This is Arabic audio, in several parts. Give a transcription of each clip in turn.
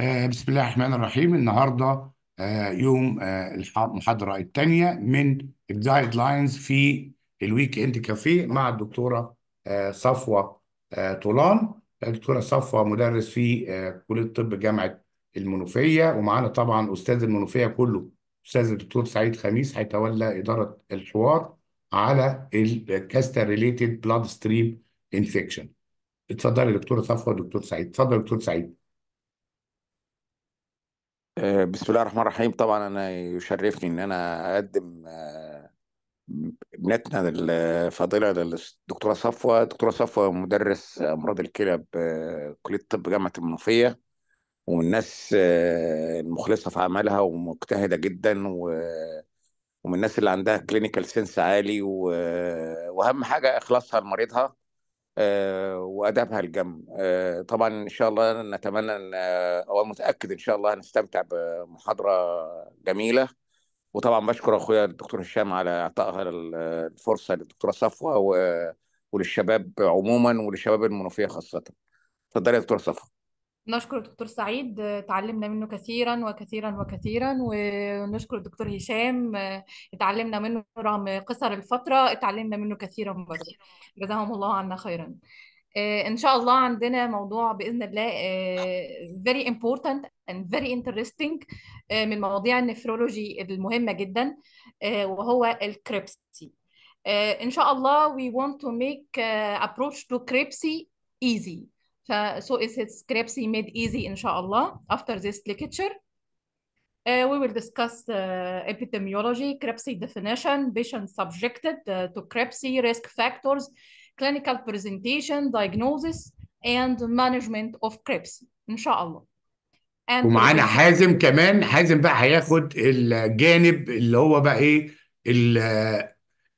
آه، بسم الله الرحمن الرحيم. النهارده آه، يوم آه، المحاضرة الثانية من ال guidelines في ال weekend cafe مع الدكتورة صفوة آه، طولان. الدكتورة صفوة مدرس في كلية طب جامعة المنوفية. ومعانا طبعا أستاذ المنوفية كله أستاذ الدكتور سعيد خميس هيتولى إدارة الحوار على ال catheter related bloodstream infection اتفضل يا دكتورة صفوة دكتور سعيد. اتفضل دكتور سعيد. بسم الله الرحمن الرحيم. طبعا أنا يشرفني إن أنا أقدم آه، ابنتنا الفاضله للدكتورة صفوة. الدكتوره صفوة مدرس أمراض الكلى بكليه الطب جامعة المنوفية ومن الناس آه، المخلصة في عملها ومجتهدة جدا ومن الناس اللي عندها clinical sense عالي وأهم حاجة إخلاصها لمريضها. آه، وأدابها الجم. آه، طبعا إن شاء الله نتمنى إن آه، أو متأكد إن شاء الله هنستمتع بمحاضرة جميلة. وطبعا بشكر أخويا الدكتور هشام على إعطائها ال- الفرصة للدكتورة صفوة وللشباب عموما ولشباب المنوفية خاصة. اتفضلي يا دكتورة صفوة. نشكر الدكتور سعيد تعلمنا منه كثيرا وكثيرا وكثيرا ونشكر الدكتور هشام اتعلمنا منه رغم قصر الفترة اتعلمنا منه كثيرا برضه. جزاهم الله عنا خيرا. آه، إن شاء الله عندنا موضوع بإذن الله آه، very important and very interesting آه، من مواضيع النفرولوجي المهمة جدا وهو الكريبسي. إن شاء الله we want to make approach to crepsy easy. ف so is it crepsy made easy إن شاء الله after this lecture uh, we will discuss uh, epidemiology, Krebsy definition, patient subjected uh, to Krebsy, risk factors, clinical presentation, diagnosis, and management of CRBSI إن شاء الله. And ومعانا. حازم كمان حازم بقى هياخد الجانب اللي هو بقى إيه ال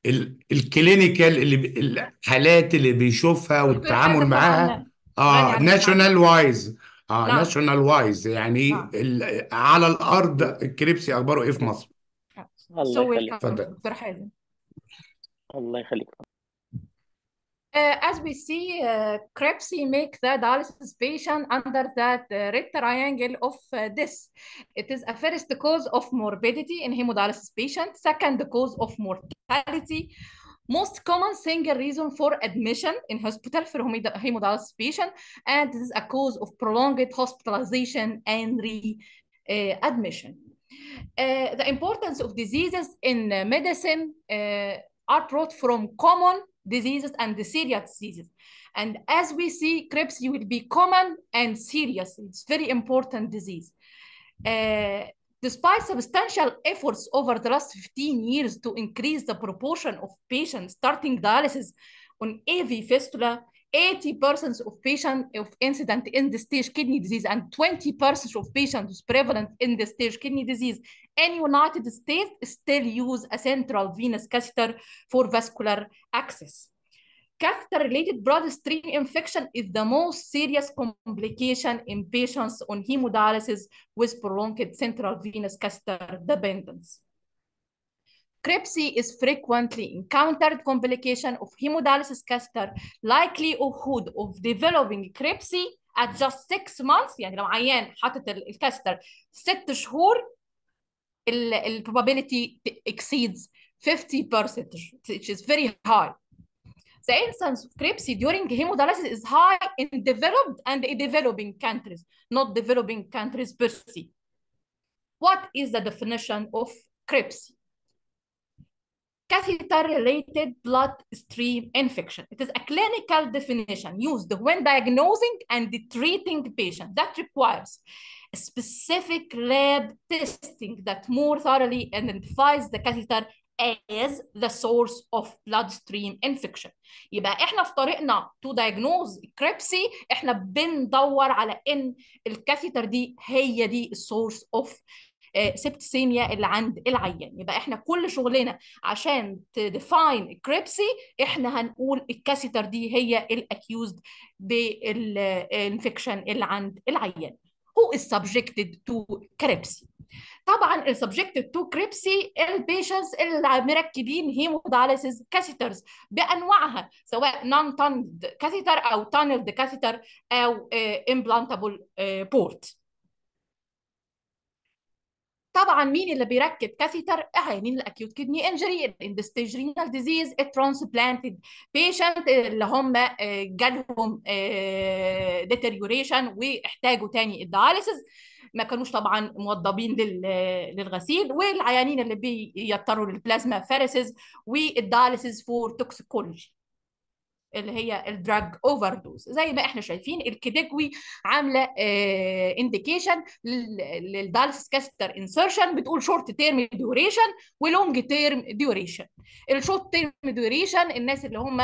ال ال clinical اللي الحالات اللي بيشوفها والتعامل معاها اه غني عن ناشونال التعريف. وايز اه نعم ناشونال وايز يعني نعم ال- على الارض الكريبسي اخباره ايه في مصر So الله يخليك welcome اتفضل دكتور حازم. الله يخليك Uh, as we see, uh, Krebsy make the dialysis patient under that uh, red triangle of uh, this. It is a first cause of morbidity in hemodialysis patient, second cause of mortality, most common single reason for admission in hospital for hemod- hemodialysis patient, and this is a cause of prolonged hospitalization and re-admission. Uh, the importance of diseases in uh, medicine uh, are brought from common diseases and the serious diseases. And as we see, Krebs will be common and serious. It's very important disease. Uh, despite substantial efforts over the last 15 years to increase the proportion of patients starting dialysis on AV fistula, 80% of patients of incident in the stage kidney disease and 20% of patients prevalent in the stage kidney disease in United States still use a central venous catheter for vascular access. Catheter-related bloodstream infection is the most serious complication in patients on hemodialysis with prolonged central venous catheter dependence. Krebsy is frequently encountered complication of hemodialysis catheter likelihood of developing Krebsy at just six months يعني لو عيان حاطط ال- الكاستر ست شهور ال ال probability exceeds 50% which is very high. the incidence during hemodialysis is high in developed and developing countries, not developing countries per se. What is the definition of Krebsy? Catheter-related bloodstream infection. It is a clinical definition used when diagnosing and treating patients that requires a specific lab testing that more thoroughly identifies the catheter as the source of bloodstream infection. يبقى إحنا في طريقنا to diagnose CRBSI إحنا بندور على إن ال catheter دي هي دي ال source of septicemia اللي عند العيان. يبقى إحنا كل شغلنا عشان to define CRBSI إحنا هنقول ال catheter دي هي ال accused بال infection اللي عند العيان. Who is subjected to CRBSI طبعا ال subjected to CRBSI ال patients اللي مركبين hemodialysis catheters بأنواعها سواء non tunneled catheter أو tunneled catheter أو implantable port طبعا مين اللي بيركب catheter؟ عيانين الاكيوت كدني انجري الاندستيج رينال ديزيز الترانسبلانتد patient اللي هم جالهم deterioration واحتاجوا تاني ال dialysis ما كانوش طبعا موضبين للغسيل والعيانين اللي بيضطروا لل plasmapheresis وال dialysis for toxicology اللي هي ال drug overdose زي ما إحنا شايفين ال KDOQI عاملة indication لل dialysis catheter insertion بتقول short term duration و long term duration ال short term duration الناس اللي هم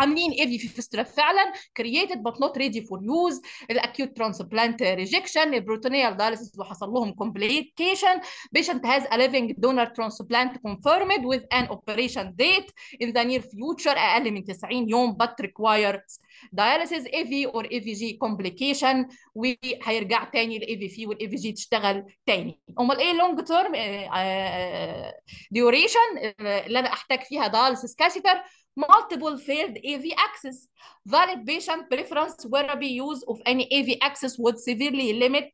عاملين AV fistula فعلا created but not ready for use ال acute transplant rejection ال peritoneal dialysis وحصل لهم complication patient has a living donor transplant confirmed with an operation date in the near future. أقل من 90 يوم but requires dialysis AV or AVG complication وهيرجع تاني ل AVF وال AVG تشتغل تاني امال إيه long term duration اللي أنا احتاج فيها dialysis catheter multiple failed AV access valid patient preference therapy use of any AV access would severely limit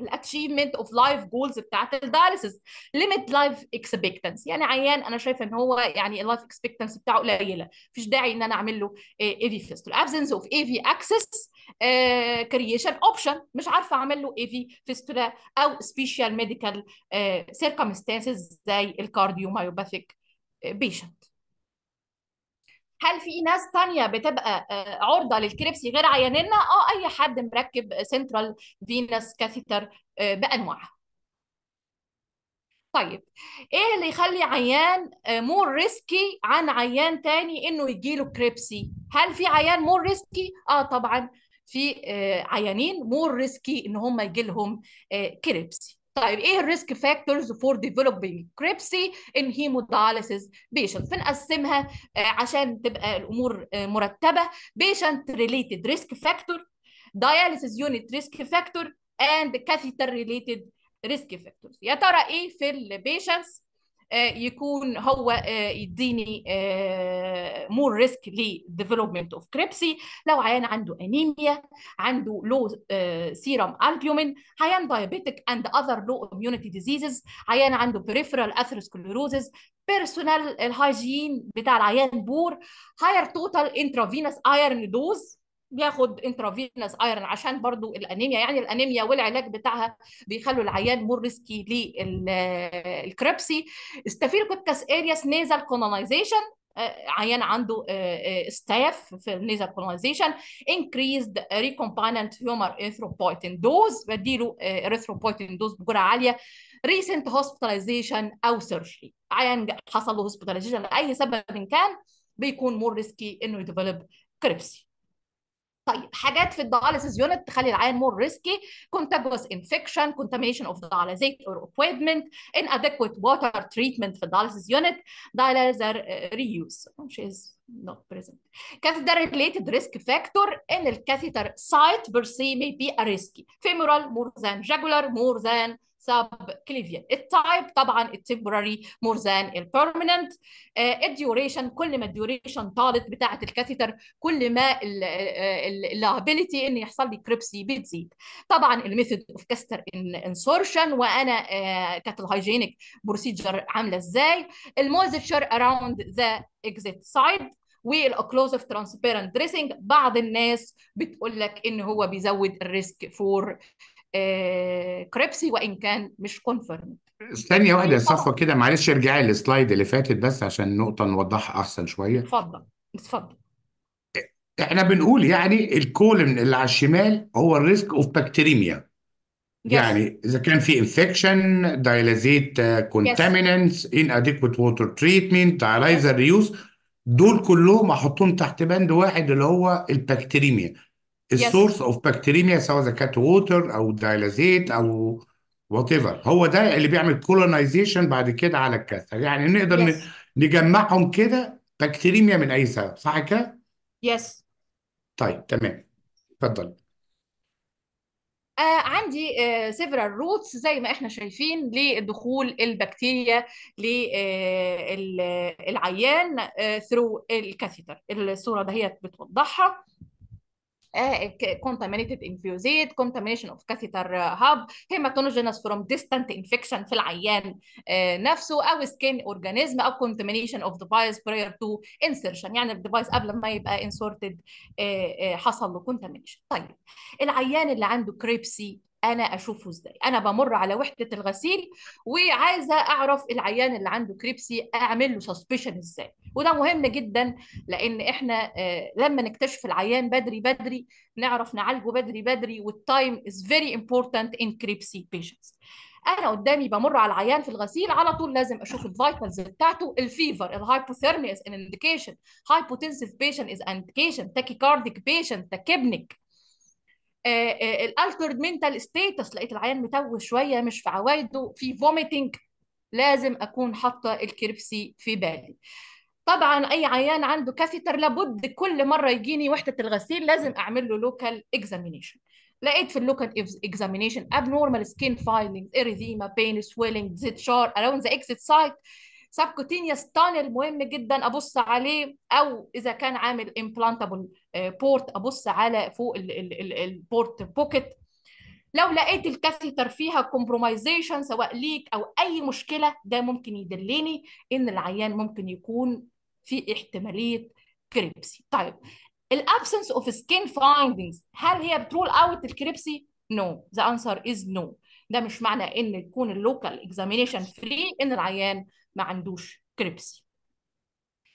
ال achievement of life goals بتاعت ال dialysis limited life expectancy يعني عيان أنا شايفة إن هو يعني ال life expectancy بتاعه قليلة. مفيش داعي إن أنا أعمل له AV fistula absence of AV access creation option مش عارفة أعمل له AV fistula أو special medical circumstances زي ال cardiomyopathic patient هل في ناس تانية بتبقى عرضة لل CRBSI غير عياننا؟ آه أي حد مركب central venous catheter بأنواعها. طيب إيه اللي يخلي عيان more risky عن عيان تاني إنه يجيله CRBSI؟ هل في عيان more risky؟ آه طبعا في عيانين more risky إن هم يجي لهم CRBSI. طيب إيه ال risk factors for developing CRBSI in hemodialysis patient بنقسمها عشان تبقى الأمور مرتبة. patient related risk factor dialysis unit risk factor and catheter related risk factors. يا ترى إيه في ال patients يكون هو يديني more risk ل development of CRBSI لو عيان عنده انيميا عنده low serum albumin عيان diabetic and other low immunity diseases عيان عنده peripheral atherosclerosis personal ال hygiene بتاع العيان poor higher total intravenous iron dose بياخد intravenous iron عشان برضو الأنيميا يعني الأنيميا والعلاج بتاعها بيخلوا العيان more risky لل CRBSI staphylococcus aureus nasal colonization عيان عنده staph في ال nasal colonization increased recombinant human erythropoietin dose بديله erythropoietin dose بجرعة عالية. recent hospitalization أو surgery عيان حصل له hospitalization لأي سبب كان بيكون more risky إنه ي develop CRBSI. طيب حاجات في ال dialysis unit تخلي العيان more risky contagious infection contamination of dialysate or equipment inadequate water treatment في ال dialysis unit dialyzer reuse مش is not present catheter related risk factor in ال catheter site per se may be a risky femoral more than jugular more than subclavian ال type طبعا ال temporary more than ال permanent ال duration كل ما ال duration طالت بتاعة ال catheter كل ما ال liability إن يحصل لي CRBSI بتزيد. طبعا ال method of catheter insertion وأنا كانت ال hygienic procedure عاملة إزاي؟ ال moisture around the exit site وال occlusive transparent dressing بعض الناس بتقول لك إن هو بيزود ال risk for CRBSI وإن كان مش confirmed ثانية واحدة يا صفوة كده معلش ارجعي لل slide اللي فاتت بس عشان نقطة نوضحها أحسن شوية. اتفضل اتفضل. إحنا بنقول يعني ال column اللي على الشمال هو ال risk of bacteremia يعني إذا كان في infection dialysate yes contaminants inadequate water treatment dialyzer reuse دول كلهم احطهم تحت بند واحد اللي هو ال bacteremia ال source of bacteremia سواء اذا كانت water أو dialysate أو whatever هو ده اللي بيعمل colonization بعد كده على ال catheter يعني نقدر ن- yes نجمعهم كده؟ بكتيريميا من أي سبب؟ صح كده؟ يس طيب تمام. اتفضل. آه عندي آه several routes زي ما إحنا شايفين لدخول البكتيريا للعيان آه through الكاثيتر. الصورة دهيت بتوضحها. Contaminated infusate contamination of catheter hub hematogenous from distant infection في العيان نفسه أو skin organism أو contamination of device prior to insertion يعني ال device قبل ما يبقى inserted حصل له contamination طيب العيان اللي عنده CRBSI أنا أشوفه إزاي. أنا بمر على وحدة الغسيل وعايزة أعرف العيان اللي عنده CRBSI أعمل له suspicion إزاي. وده مهم جدا لأن إحنا لما نكتشف العيان بدري بدري نعرف نعالجه بدري بدري وال time is very important in CRBSI patients أنا قدامي بمر على العيان في الغسيل على طول لازم أشوف ال vitals بتاعته ال fever ال hypothermia is an indication hypotensive patient is indication tachycardic patient tachypneic ال altered mental status لقيت العيان متوه شوية مش في عوايده في vomiting لازم أكون حاطة ال CRBSI في بالي. طبعا أي عيان عنده catheter لابد كل مرة يجيني وحدة الغسيل لازم أعمل له local examination لقيت في ال local examination abnormal skin findings erythema pain swelling discharge around the exit site. subcutaneous tunnel مهم جدا أبص عليه أو إذا كان عامل implantable port أبص على فوق ال port pocket لو لقيت ال catheter فيها compromization سواء leak أو أي مشكلة ده ممكن يدلني إن العيان ممكن يكون في احتمالية CRBSI طيب ال absence of skin findings هل هي بت rule out ال CRBSI no the answer is no ده مش معنى إن يكون ال local examination free إن العيان ما عندوش CRBSI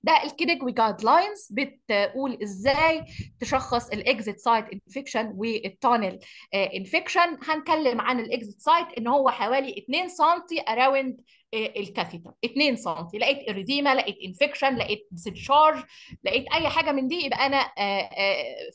ده ال KDOQI guidelines بتقول إزاي تشخص ال exit site infection وال tunnel infection هنتكلم عن ال exit site إن هو حوالي 2 سم around ال catheter. 2 سم لقيت erythema لقيت infection لقيت discharge لقيت أي حاجة من دي يبقى أنا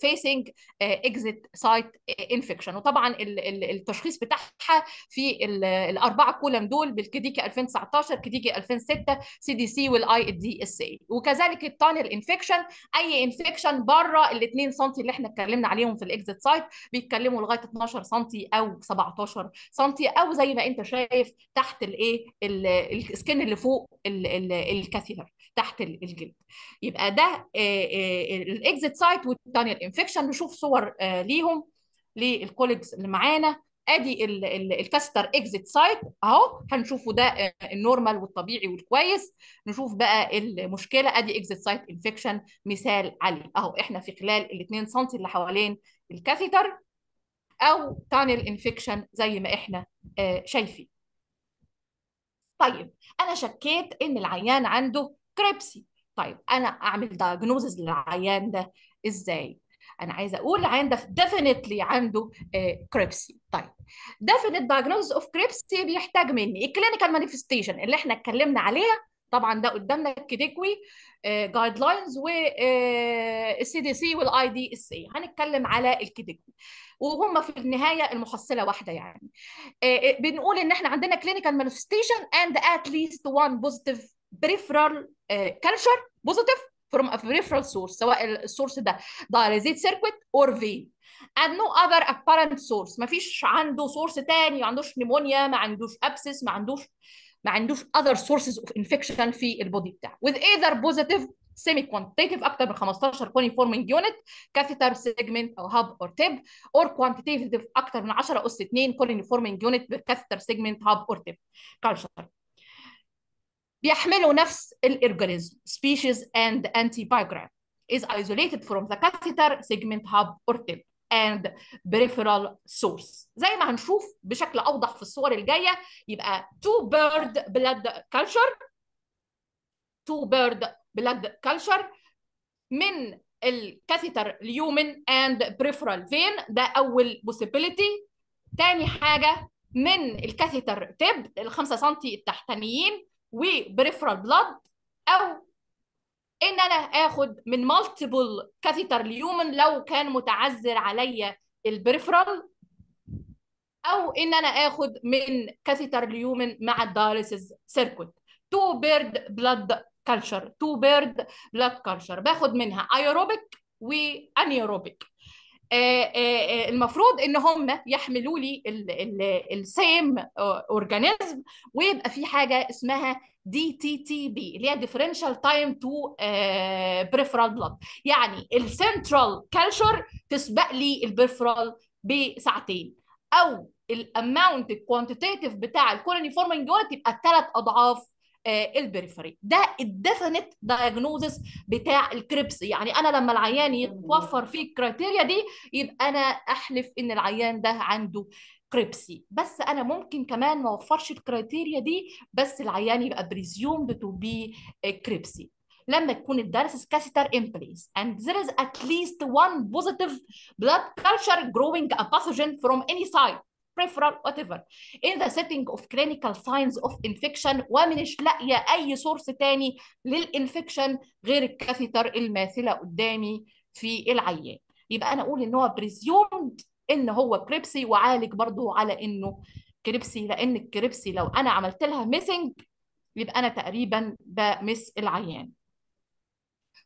facing exit site infection وطبعا التشخيص بتاعها في الأربعة column دول بال KDOQI 2019 KDOQI 2006 CDC وال IDSA وكذلك ال tunnel infection أي infection بره ال 2 سم اللي إحنا اتكلمنا عليهم في ال exit site بيتكلموا لغاية 12 سم أو 17 سم أو زي ما أنت شايف تحت الإيه ال skin اللي فوق ال catheter تحت الجلد. يبقى ده ال exit site وال tunnel infection نشوف صور ليهم لل colleagues اللي معانا. أدي ال catheter exit site أهو هنشوفه ده ال normal والطبيعي والكويس. نشوف بقى المشكلة. أدي exit site infection مثال عليه أهو إحنا في خلال ال 2 سم اللي حوالين ال catheter أو tunnel infection زي ما إحنا شايفين. طيب أنا شكيت إن العيان عنده CRBSI طيب أنا أعمل diagnosis للعيان ده إزاي؟ أنا عايزة أقول العيان ده definitely عنده CRBSI طيب definite diagnosis of CRBSI بيحتاج مني. ال clinical manifestation اللي إحنا اتكلمنا عليها طبعا ده قدامنا ال KDOQI guidelines وال CDC وال IDSA هنتكلم على ال KDOQI وهم في النهاية المحصلة واحدة يعني. بنقول إن إحنا عندنا clinical manifestation and at least one positive peripheral culture positive from a peripheral source. سواء ال source ده dialysate circuit or vein. And no other apparent source. ما فيش عنده source تاني ما عندوش pneumonia ما عندوش abscess ما عندوش ما عندوش other sources of infection في ال body بتاعه with either positive semi quantitative أكتر من 15 colony forming unit catheter segment أو hub or tip or quantitative أكتر من 10 اس 2 coniforming unit catheter segment hub or tip culture بيحملوا نفس الارجانيزم species and antibiogram is isolated from the catheter segment hub or tip and peripheral source. زي ما هنشوف بشكل أوضح في الصور الجاية يبقى two bird blood culture two paired blood culture من ال catheter lumen and peripheral vein. ده أول possibility. تاني حاجة من ال catheter tip الخمسة سم التحتانيين و peripheral blood أو إن أنا آخد من multiple catheter lumen لو كان متعذر عليا ال peripheral أو إن أنا آخد من catheter lumen مع ال dialysis circuit two paired blood culture two paired blood culture باخد منها aerobic و anaerobic المفروض إن هم يحملوا لي ال same organism ويبقى في حاجة اسمها DTTP اللي هي differential time to peripheral blood يعني ال central culture تسبق لي ال peripheral بساعتين. أو ال amount ال quantitative بتاع ال colony forming unit يبقى ثلاث أضعاف ال peripheral. ده ال definite diagnosis بتاع ال CRBSI. يعني أنا لما العيان يتوفر فيه ال criteria دي يبقى أنا أحلف إن العيان ده عنده CRBSI. بس أنا ممكن كمان ما أوفرش ال criteria دي بس العيان يبقى presumed to be CRBSI. لما يكون ال dialysis catheter in place. And there is at least one positive blood culture growing a pathogen from any site. Peripheral whatever. In the setting of clinical signs of infection ومش لاقيه أي source تاني لل infection غير ال catheter الماثلة قدامي في العيان. يبقى أنا أقول إن هو presumed إن هو CRBSI وعالج برضو على إنه CRBSI لأن ال CRBSI لو أنا عملت لها missing يبقى أنا تقريبا ب miss العيان.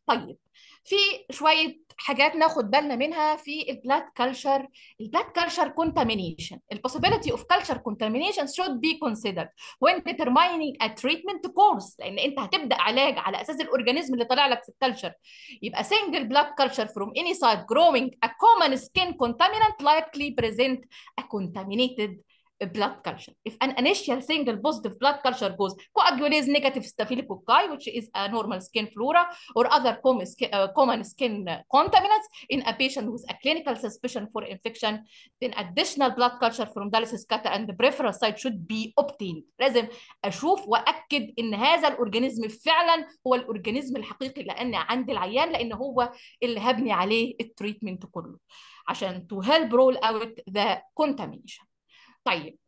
طيب في شوية حاجات ناخد بالنا منها في ال blood culture البلاد كلتشر contamination the possibility of culture contamination should be considered when determining a treatment course لأن انت هتبدا علاج على أساس الاورجانيزم اللي طالع لك في الكلتشر يبقى single blood culture from any side growing a common skin contaminant likely present a contaminated blood culture. If an initial single positive blood culture goes coagulase negative staphylococci, which is a normal skin flora, or other common skin, uh, common skin contaminants in a patient with a clinical suspicion for infection, then additional blood culture from dialysis catheter and the peripheral site should be obtained. لازم أشوف واكد ان هذا ال organism فعلا هو ال organism الحقيقي لأن عند العيان لأن هو اللي هبني عليه ال treatment كله عشان to help rule out the contamination. طيب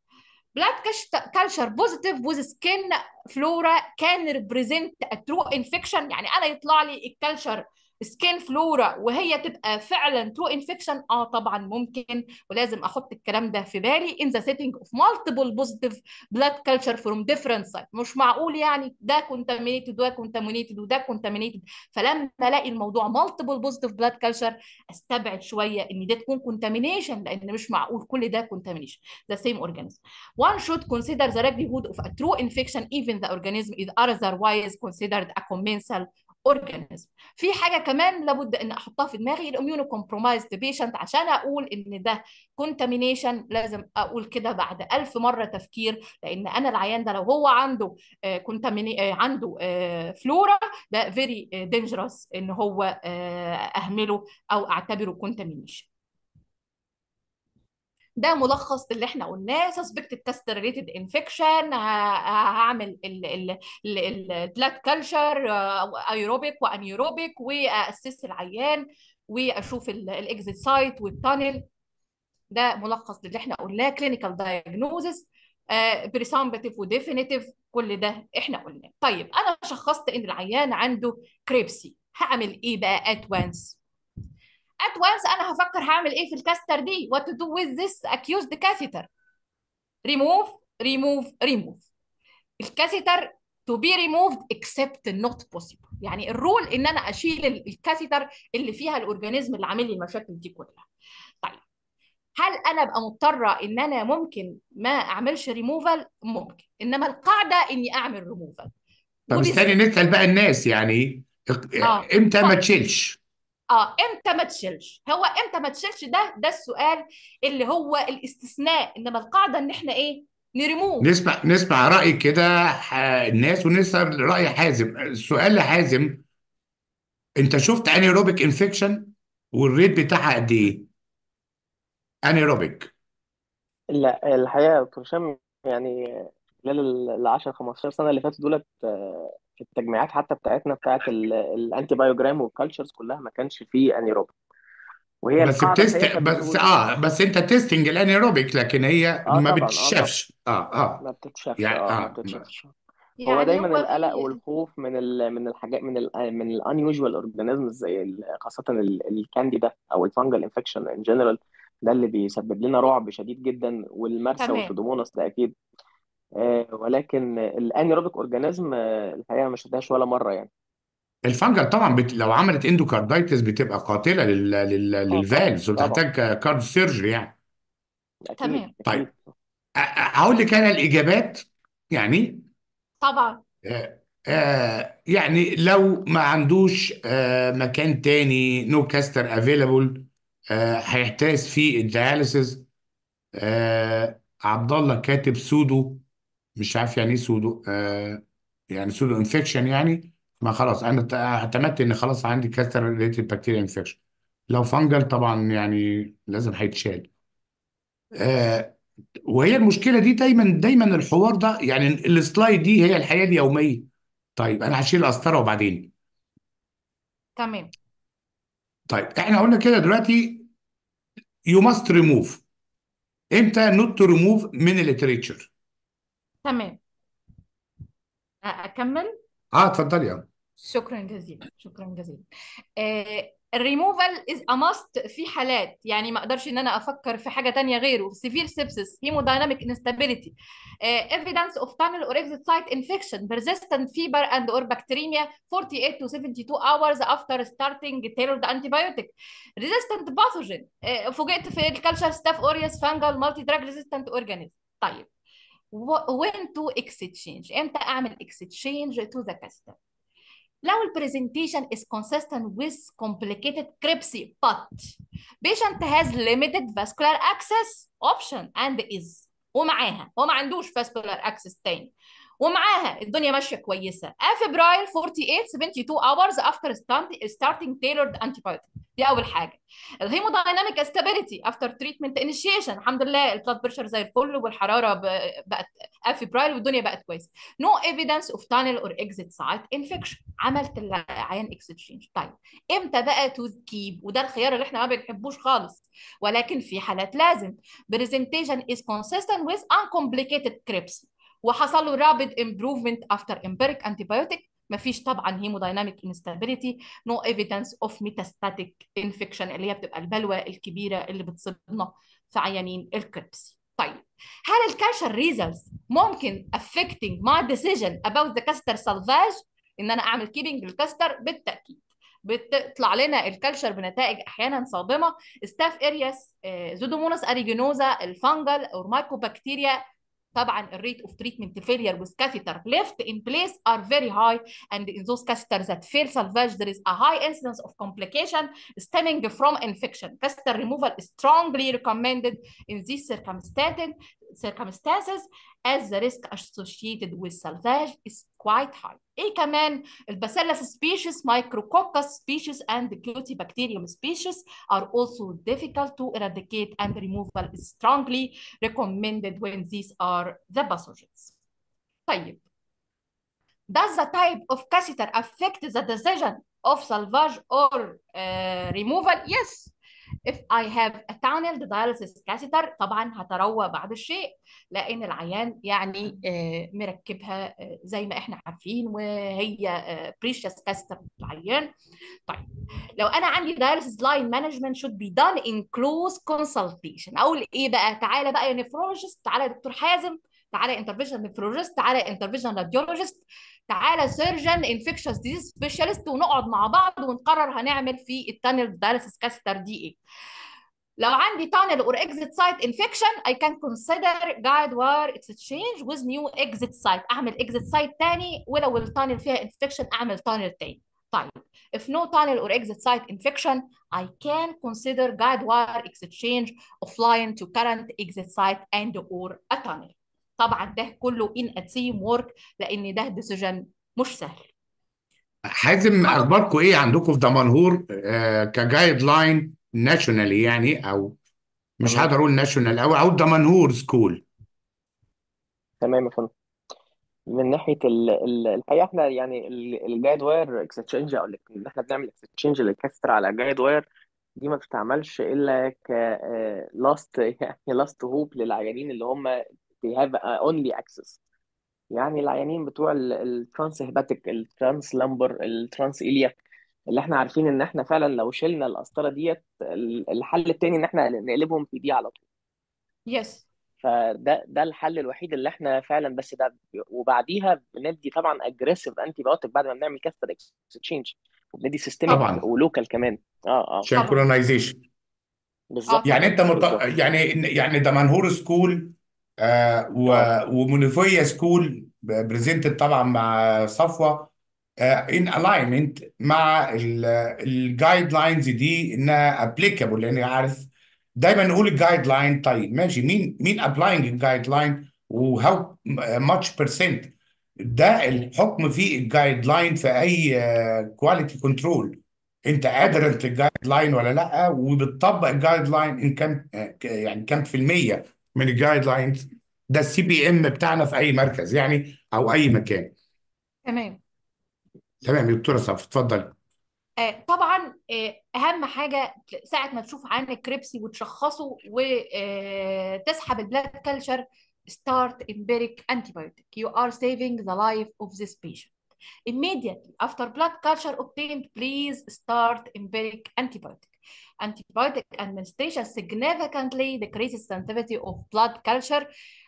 culture positive with skin flora can represent a true infection يعني أنا يطلع لي ال culture سكين فلورا وهي تبقى فعلا ترو انفكشن آه طبعا ممكن ولازم أحط الكلام ده في بالي in the setting of multiple positive blood culture from different sites مش معقول يعني ده contaminated وده contaminated وده contaminated فلما الاقي الموضوع multiple positive blood culture استبعد شوية ان ده تكون contamination لأن مش معقول كل ده contamination the same organism one should consider the likelihood of a true infection even the organism is otherwise considered a commensal organism في حاجة كمان لابد إن أحطها في دماغي ال immunocompromised patient عشان أقول إن ده contamination لازم أقول كده بعد ألف مرة تفكير لأن أنا العيان ده لو هو عنده contamination عنده فلورا ده very dangerous إن هو أهمله أو أعتبره contamination ده ملخص اللي إحنا قلناه suspected catheter related infection هعمل البلاد culture aerobic و anaerobic وأسس العيان وأشوف ال exit site وال tunnel ده ملخص للي إحنا قلناه clinical diagnosis presumptive و definitive كل ده إحنا قلناه. طيب أنا شخصت إن العيان عنده CRBSI هعمل إيه بقى at once at once أنا هفكر هعمل إيه في ال catheter دي. What to do with this accused catheter? Remove remove remove. ال catheter to be removed except not possible. يعني ال rule إن أنا أشيل ال catheter اللي فيها ال organism اللي عامل لي المشاكل دي كلها. طيب. هل أنا أبقى مضطرة إن أنا ممكن ما أعملش ريموفال ممكن. إنما القاعدة إني أعمل ريموفال طب استني نسأل بقى الناس يعني آه. إمتى ما تشيلش؟ آه إمتى ما تشيلش؟ هو إمتى ما تشيلش؟ ده ده السؤال اللي هو الاستثناء إنما القاعدة إن إحنا إيه؟ نريموف نسمع نسمع رأي كده ح- الناس ونسمع رأي حازم. السؤال لحازم أنت شفت anaerobic infection وال rate بتاعها قد إيه؟ anaerobic لا الحقيقة يا دكتور هشام يعني خلال ال 10 15 سنة اللي فاتوا دولت آه، التجميعات حتى بتاعتنا بتاعت ال antibiogram وال cultures كلها ما كانش فيه anaerobic وهي بس القاعدة ب test كانت بس بتقول آه بس أنت testing ال anaerobic لكن هي آه ما طبعا آه طبعا. بتشافش آه آه. ما بتتشافش يعني آه ما آه بتتشافش. هو يعني دايما هو القلق في والخوف من ال من الحاجات من ال من ال unusual organisms زي ال- ال- الكانديدا أو ال fungal infection in general ده اللي بيسبب لنا رعب شديد جدا وال MRSA تمام. وال pseudomonas ده أكيد. آه ولكن ال anaerobic organism آه الحقيقة ما شفتهاش ولا مرة يعني. ال fungal طبعا بت... لو عملت endocarditis بتبقى قاتلة لل... لل... آه لل valves طبعا. وبتحتاج cardiac surgery يعني. أكيد تمام. طيب أكيد أ- أ- هقول لك أنا الإجابات يعني. طبعا. آه، آه، يعني لو ما عندوش آه، مكان تاني no catheter available هيحتاج في ال dialysis آه، عبد الله كاتب pseudo مش عارف يعني إيه pseudo آه، يعني pseudo infection يعني. ما خلاص أنا ت- اعتمدت إن خلاص عندي catheter related bacteria infection لو fungal طبعا يعني لازم هيتشال. آه، وهي المشكلة دي دايما دايما الحوار ده يعني ال slide دي هي الحياة اليومية. طيب أنا هشيل القسطره وبعدين؟ تمام. طيب إحنا قلنا كده دلوقتي يو ماست ريموف إمتى نوت تو ريموف من ال literature تمام. أكمل؟ آه اتفضلي. آه. شكرا جزيلا شكرا جزيلا. الريموفال از ا ماست في حالات يعني ما أقدرش إن أنا أفكر في حاجة تانية غيره. severe sepsis hemodynamic instability evidence of tunnel or exit site infection persistent fever and or bacteremia 48 to 72 hours after starting tailored antibiotic. resistant pathogen آه، فوجئت في ال culture staph aureus fungal multi drug resistant organism طيب. When to exchange إمتى اعمل exchange to the catheter لو ال presentation is consistent with complicated CRBSI but patient has limited vascular access option and is ومعاها هو ما عندوش vascular access تاني ومعاها الدنيا ماشيه كويسه afebrile 48 72 hours after start- starting tailored antibiotic دي أول حاجة. ال hemodynamic stability after treatment initiation الحمد لله ال blood pressure زي الفل والحرارة بقت afebrile والدنيا بقت كويسة. no evidence of tunnel or exit site infection عملت العيان اكستشينج طيب إمتى بقى to keep وده الخيار اللي إحنا ما بنحبوش خالص. ولكن في حالات لازم. presentation is consistent with uncomplicated CRBSI وحصل له rapid improvement after empiric antibiotic مفيش طبعا hemodynamic instability no evidence of metastatic infection اللي هي بتبقى البلوى الكبيرة اللي بتصيبنا في عيانين ال CRBSI طيب هل ال culture results ممكن affecting my decision about the catheter salvage إن أنا أعمل keeping لل catheter بالتأكيد. بتطلع لنا ال culture بنتائج أحيانا صادمة. staph aureus pseudomonas aeruginosa ال fungal أو mycobacteria طبعا الريت اوف تريتمنت فيلير with catheter left in place are very high and in those catheters that fail salvage there is a high incidence of complication stemming from infection catheter removal is strongly recommended in these circumstances circumstances as the risk associated with salvage is quite high. ايه كمان البacillus species, micrococcus species and cutibacterium species are also difficult to eradicate and removal is strongly recommended when these are the pathogens. طيب Does the type of catheter affect the decision of salvage or uh, removal? Yes. If I have a tunneled dialysis catheter طبعا هتروى بعض الشيء لأن العيان يعني آه، مركبها آه، زي ما إحنا عارفين وهي precious catheter العيان طيب لو أنا عندي dialysis line management should be done in close consultation. أقول إيه بقى؟ تعالى بقى يا nephrologist تعالى يا دكتور حازم تعالى intervention nephrologist تعالى intervention radiologist تعالى surgeon infectious disease specialist ونقعد مع بعض ونقرر هنعمل في ال tunnel dialysis catheter دي إيه لو عندي tunnel or exit site infection I can consider guide wire exchange with new exit site اعمل exit site تاني ولو ال tunnel فيها infection اعمل tunnel تاني طيب if no tunnel or exit site infection I can consider guide wire exchange offline to current exit site and or a tunnel طبعا ده كله in a teamwork لأن ده decision مش سهل. حازم أخباركم إيه عندكم في دمنهور؟ آه ك guideline nationally يعني أو مش هقدر أقول national أو أو دمنهور school تمام يا فندم. من ناحية ال- ال- الحقيقة إحنا يعني ال guide wire exchange أو إن إحنا بنعمل exchange لل catheter على guide wire دي ما بتستعملش إلا ك last يعني last hope للعيانين اللي هم they have only access. يعني العيانين بتوع ال transhepatic ال translumbar ال transiliac اللي إحنا عارفين ان إحنا فعلا لو شلنا القسطره ديت ال- الحل التاني إن إحنا نقلبهم في دي على طول. Yes. فده ده الحل الوحيد اللي إحنا فعلا بس ده وبعديها بندي طبعا aggressive antibiotic بعد ما بنعمل catheter exchange وبندي systemic طبعا. و local كمان. آه آه. عشان colonization بالظبط. يعني أنت مط... بالظبط. يعني يعني دمنهور school آه و... آه. ومنوفيه school presented طبعا مع صفوة. ان ال alignment مع ال guidelines دي انها applicable لأن عارف دايما نقول ال guideline طيب ماشي. مين مين applying ال guideline و how much percent ده الحكم في ال guideline في أي quality control انت أنت ال guideline ولا لأ؟ وبتطبق ال guideline ان كان آه، ك- يعني كام في المية؟ من ال guidelines ده ال CPM بتاعنا في أي مركز يعني أو أي مكان. تمام. تمام يا دكتورة صفوة اتفضل آه، طبعا آه، أهم حاجة ساعة ما تشوف عيان CRBSI وتشخصه وتسحب ال blood culture start empiric antibiotic. You are saving the life of this patient. Immediately after blood culture obtained please start empiric antibiotic. Antibiotic administration significantly decreases sensitivity of blood culture.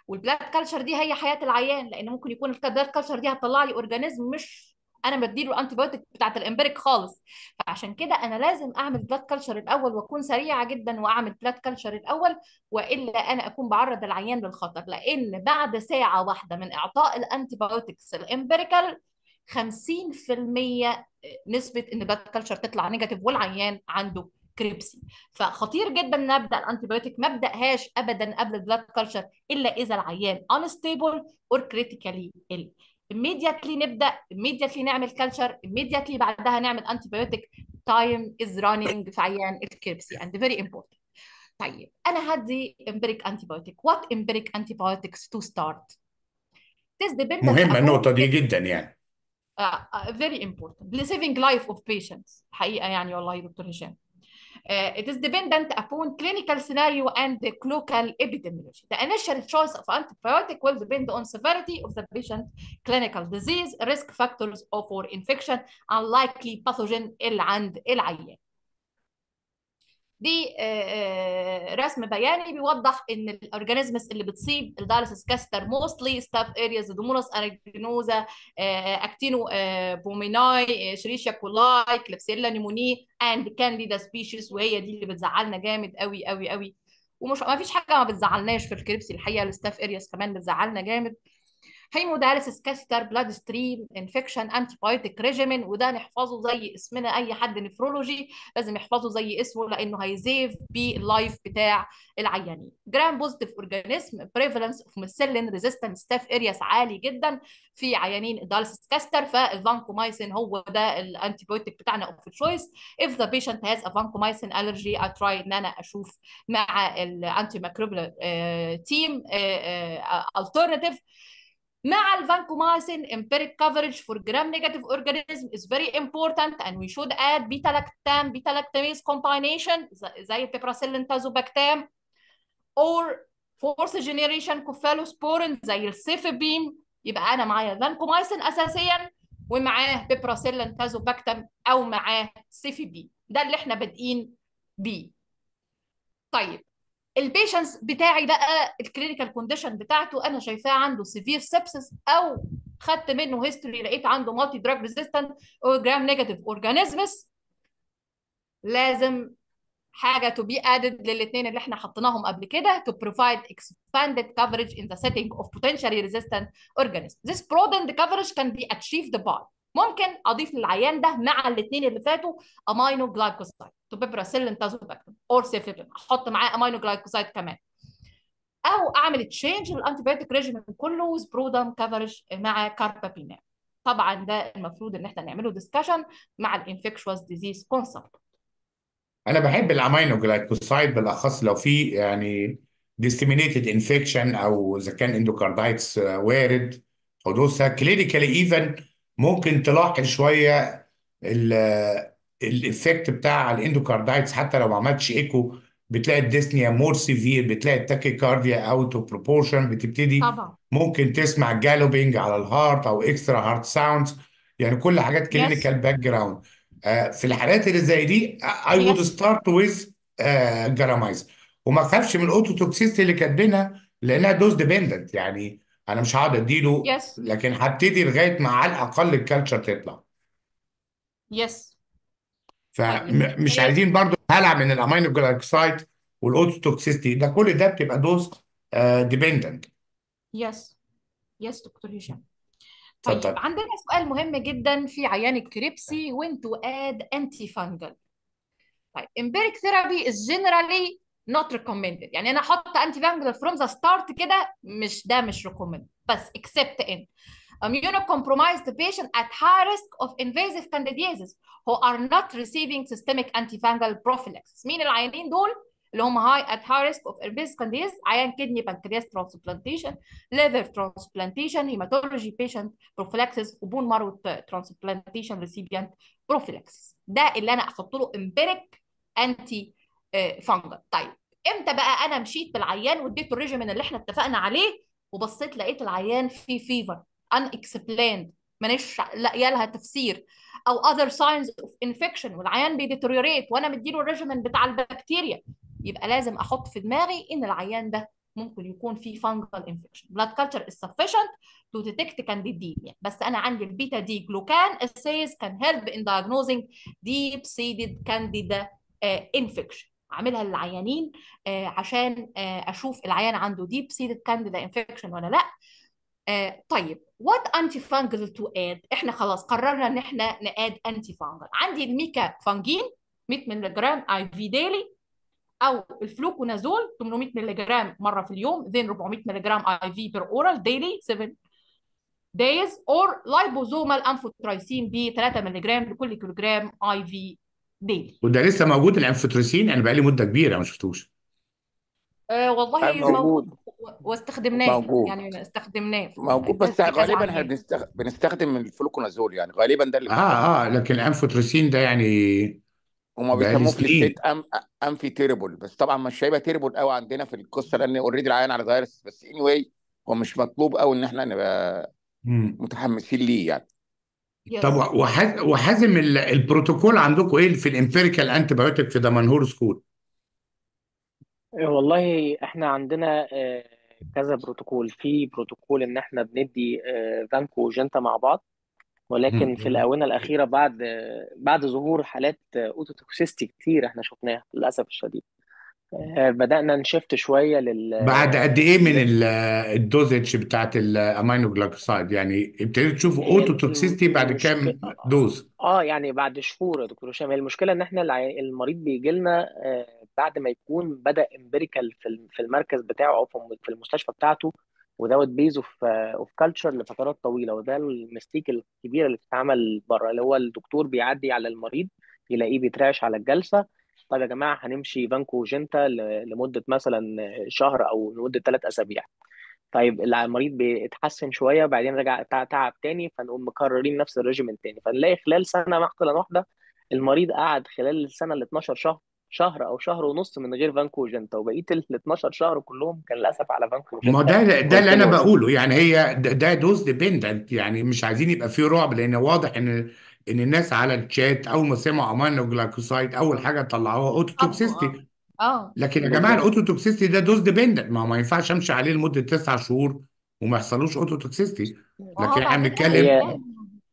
وال blood culture دي هي حياة العيان لأن ممكن يكون ال blood culture دي هتطلع لي organism مش أنا بديله ال antibiotic بتاعت ال empiric خالص. فعشان كده أنا لازم أعمل blood culture الأول وأكون سريعة جدا وأعمل blood culture الأول وإلا أنا أكون بعرض العيان للخطر. لأن بعد ساعة واحدة من إعطاء ال antibiotics ال empirical 50% نسبة إن blood culture تطلع negative والعيان عنده. CRBSI. فخطير جدا نبدا ال antibiotic ما بداهاش ابدا قبل ال blood culture إلا إذا العيان unstable or critically ill immediately نبدأ immediately نعمل culture immediately بعدها نعمل antibiotic. time is running في عيان ال CRBSI and very important طيب أنا هدي empiric antibiotic what empiric anti to start مهمه النقطة دي جدا يعني. very important ل saving life of patients حقيقة يعني والله يا دكتور هشام. Uh, it is dependent upon clinical scenario and the local epidemiology. The initial choice of antibiotic will depend on severity of the patient, clinical disease, risk factors of for infection, unlikely pathogen اللي عند العيان. دي رسم بياني بيوضح إن ال organisms اللي بتصيب ال dialysis catheter mostly Staph aureus Pseudomonas aeruginosa Acineto baumannii Escherichia coli Klebsiella pneumoniae and Candida species وهي دي اللي بتزعلنا جامد قوي قوي قوي ومش ما فيش حاجة ما بتزعلناش في ال CRBSI الحقيقة ال Staph aureus كمان بتزعلنا جامد. hemodialysis catheter bloodstream infection antibiotic regimen وده نحفظه زي اسمنا أي حد nephrology. لازم يحفظه زي اسمه لأنه هي save بال life بتاع العيانين. gram positive organism prevalence of methicillin resistant Staph aureus عالي جدا في عيانين ال dialysis catheter فال vancomycin هو ده ال antibiotic بتاعنا of choice if the patient has a vancomycin allergy I إن أنا أشوف مع ال antimicrobial team alternative. مع ال vancomycin empiric coverage for gram negative organism is very important and we should add beta lactam beta lactamase combination زي ال piperacillin tazobactam or fourth generation cephalosporin زي ال cefepime يبقى أنا معايا فانكومايسين اساسيا ومعاه piperacillin tazobactam أو معاه cefepime ده اللي إحنا بادئين بيه. طيب ال patients بتاعي بقى ال clinical condition بتاعته أنا شايفاه عنده severe sepsis أو خدت منه history لقيت عنده multidrug resistant أو gram negative organisms لازم حاجة to be added للاثنين اللي إحنا حطيناهم قبل كده to provide expanded coverage in the setting of potentially resistant organisms. This broadened coverage can be achieved by ممكن أضيف للعيان ده مع الاثنين اللي فاتوا aminoglycoside to piperacillin tazobactam or cefepime أحط معاه aminoglycoside كمان أو اعمل change لل antibiotic regimen كله with broadened coverage مع carbapenem طبعا ده المفروض إن إحنا نعمله discussion مع ال infectious disease consult أنا بحب ال aminoglycoside بالاخص لو في يعني disseminated infection أو اذا كان endocarditis وارد حدوثها clinically even ممكن تلاحظ شوية ال effect بتاع ال endocarditis. حتى لو ما عملتش إيكو بتلاقي ال dyspnea more severe بتلاقي ال tachycardia out of proportion بتبتدي طبعا. ممكن تسمع galloping على ال heart أو extra heart sounds يعني كل حاجات yes clinical background في الحالات اللي زي دي I would yes start with جرامايز وما تخافش من ال ototoxicity اللي كاتبينها لأنها dose dependent يعني أنا مش هقعد اديله yes لكن هبتدي لغاية ما على الأقل ال culture تطلع. yes فمش هي عايزين برضو هلع من ال aminoglycoside وال ototoxicity. ده كل ده بتبقى dose dependent yes yes دكتور هشام. طيب اتفضل. عندنا سؤال مهم جدا في عيان ال CRBSI when to add antifungal. طيب empiric therapy is generally not recommended يعني أنا أحط انتي فانجل from the start كده مش ده مش recommended بس except in immunocompromised patient at high risk of invasive candidiasis who are not receiving systemic antifungal prophylaxis مين العيانين دول اللي هم high at high risk of invasive candidiasis عيان كدني بنكرياس transplantation liver transplantation hematology patient prophylaxis وبون مارو transplantation recipient prophylaxis ده اللي أنا أحط له empiric antifungal طيب إمتى بقى أنا مشيت بالعيان واديته ال regimen اللي إحنا اتفقنا عليه وبصيت لقيت العيان فيه fever unexplained مانيش لاقيه لها تفسير أو other signs of infection والعيان بي deteriorate وأنا مديله ال regimen بتاع البكتيريا. يبقى لازم أحط في دماغي إن العيان ده ممكن يكون فيه fungal infection. Blood culture is sufficient to detect candidemia بس أنا عندي ال beta-D-glucan assays can help in diagnosing deep seated candida infection اعملها للعيانين آه، عشان آه، أشوف العيان عنده deep seated candida infection ولا لا. آه، طيب what antifungal to add إحنا خلاص قررنا ان إحنا ن add antifungal عندي ال micafungin 100 ملغ IV daily أو الفلوكونازول 800 ملغ مرة في اليوم then 400 ملغ IV per oral daily 7 days or liposomal amphotericin ب 3 ملغ لكل كيلوغرام IV daily وده لسه موجود ال amphotericin أنا بقالي مدة كبيرة ما شفتوش. أه والله طيب موجود. موجود واستخدمناه موجود. يعني استخدمناه موجود بس في كذا غالبا إحنا بنستخ... بنستخدم الفلوكونازول يعني غالبا ده اللي بنستخدمه آه آه لكن ال amphotericin ده يعني هما بقالي بيسموه في سنين الستيت أم... amphoterrible بس طبعا مش هيبقى terrible قوي عندنا في القصة لأن already العيان على فيروس بس anyway هو مش مطلوب قوي إن إحنا نبقى مم. متحمسين ليه يعني. طب yes وحز- وحازم ال- البروتوكول عندكم إيه في ال empirical antibiotic في دمنهور school؟ والله إحنا عندنا آه، كذا بروتوكول. في بروتوكول ان إحنا بندي آه، vanco و genta مع بعض ولكن في مم. الآونة الأخيرة بعد آه، بعد ظهور حالات ototoxicity كتير إحنا شفناها للأسف الشديد. آه، بدأنا نشفت شوية لل بعد قد إيه من لل- ال- ال dosage بتاعت ال aminoglycoside يعني ابتديت تشوفوا هي ototoxicity بعد المشكلة كام dose؟ آه يعني بعد شهور يا دكتور هشام. هي المشكلة إن إحنا المريض بيجي لنا آه، بعد ما يكون بدأ empirical في الم- في المركز بتاعه أو في الم- في المستشفى بتاعته ودوت base of of culture لفترات طويلة. وده ال mistake الكبيره اللي بتتعمل بره اللي هو الدكتور بيعدي على المريض يلاقيه بيترعش على الجلسة. طيب يا جماعة هنمشي vanco genta ل- لمدة مثلا شهر أو لمدة ثلاث أسابيع. طيب المريض بيتحسن شوية بعدين رجع تع- تعب تاني فنقوم مكررين نفس ال regimen تاني. فنلاقي خلال سنة مثلا واحدة المريض قعد خلال السنة ال 12 شهر شهر أو شهر ونص من غير vanco genta وبقيه ال 12 شهر كلهم كان للأسف على vanco ما genta ده ده اللي أنا بقوله. يعني هي ده, ده dose dependent يعني مش عايزين يبقى فيه رعب لأن واضح إن إن الناس على الشات اول ما سمعوا aminoglycoside أول حاجة طلعوها ototoxicity آه. آه. لكن يا جماعة ال oto toxicity ده dose dependent ما هو ما ينفعش أمشي عليه لمدة تسع شهور وما يحصلوش ototoxicity وهو لكن إحنا بعدين بنتكلم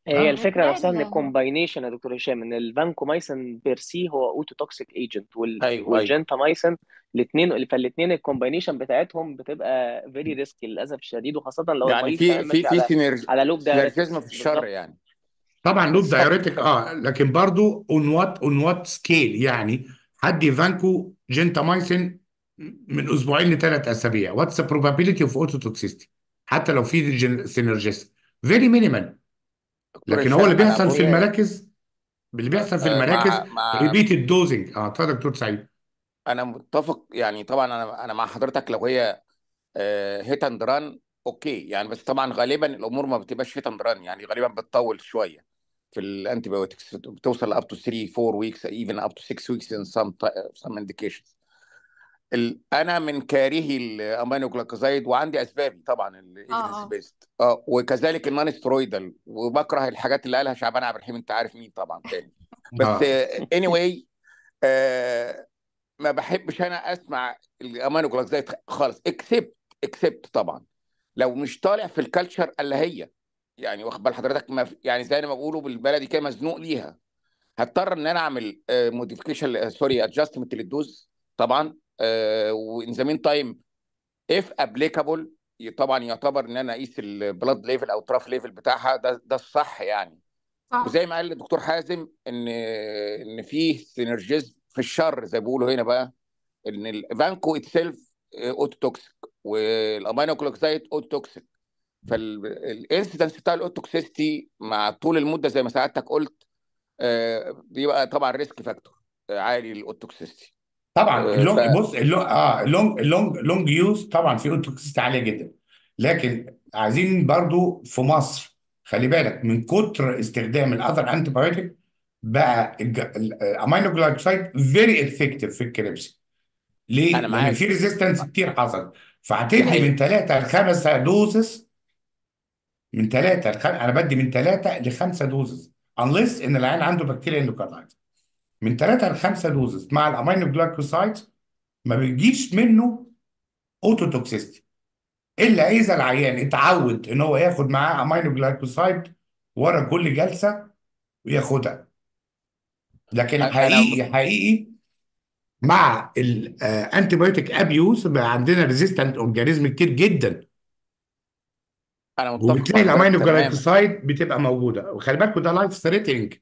هي آه الفكرة نفسها إن ال combination يا دكتور هشام إن ال vancomycin per se هو ototoxic agent أيوه أيوه. والجنتامايسين الاثنين فالاثنين ال combination بتاعتهم بتبقى very risky للأسف الشديد وخاصة لو يعني المريض في في ماشي في على سينرج على لوب سينرجيزم دايركتكس في الشر بالظبط. يعني. طبعا لوب ف... آه لكن برضو اون وات اون وات سكيل يعني هدي فانكو جنتامايسين من أسبوعين لثلاث أسابيع. واتس probability اوف اوتو توكسيستي حتى لو في سينرجيست فيري مينيمال دكتور لكن هو اللي هشام أنا بيحصل في أبويا. المراكز اللي بيحصل في آه، المراكز مع مع ريبيت الدوزنج آه اتفضل دكتور سعيد. أنا متفق. يعني طبعا أنا أنا مع حضرتك. لو هي hit and run okay. يعني بس طبعا غالبا الأمور ما بتبقاش hit and run يعني غالبا بتطول شوية. في ال antibiotics بتوصل up to 3 4 weeks even up to 6 weeks in some some indications أنا من كارهي ال aminoglycoside وعندي أسبابي طبعا ال evidence آه آه. based آه وكذلك ال non-steroidal وبكره الحاجات اللي قالها شعبان عبد الرحيم أنت عارف مين طبعا تاني. بس anyway آه ما بحبش أنا أسمع ال aminoglycoside خالص except except طبعا. لو مش طالع في ال culture اللي هي يعني واخد بال حضرتك ما يعني زي ما بيقولوا بالبلدي كده مزنوق ليها. هضطر إن أنا أعمل modification sorry adjustment لل dose طبعا و in the meantime if applicable طبعا يعتبر إن أنا أقيس ال blood level أو trough level بتاعها ده ده الصح يعني. صح. وزي ما قال الدكتور حازم إن إن في synergism في الشر زي ما بيقولوا هنا بقى إن ال vanco itself ototoxic وال aminoglycoside ototoxic فال incidence بتاع ال ototoxicity مع طول المدة زي ما سعادتك قلت آه، بيبقى طبعا risk factor عالي لل ototoxicity. طبعا آه، ف ال long بص ال long آه ال long ال long long use طبعا في ototoxicity عالية جدا. لكن عايزين برضو في مصر خلي بالك من كتر استخدام ال other antibiotic بقى ال aminoglycoside very effective في ال CRBSI ليه؟ أنا لأن في resistance كتير حصل دي فهتدي من ثلاثة لخمسة doses من ثلاثة لخم... أنا بدي من ثلاثة لخمسة doses unless إن العيان عنده بكتيريا endocarditis من ثلاثة لخمسة doses مع ال aminoglycoside ما بيجيش منه ototoxicity إلا إذا العيان اتعود ان هو ياخد معاه aminoglycoside ورا كل جلسة وياخدها. لكن حقيقي حقيقي مع ال antibiotic abuse بقى عندنا resistant organism كتير جدا. أنا متفق وبتلاقي مع الامينو تماما. glycoside بتبقى موجودة. وخلي بالكوا ده life threatening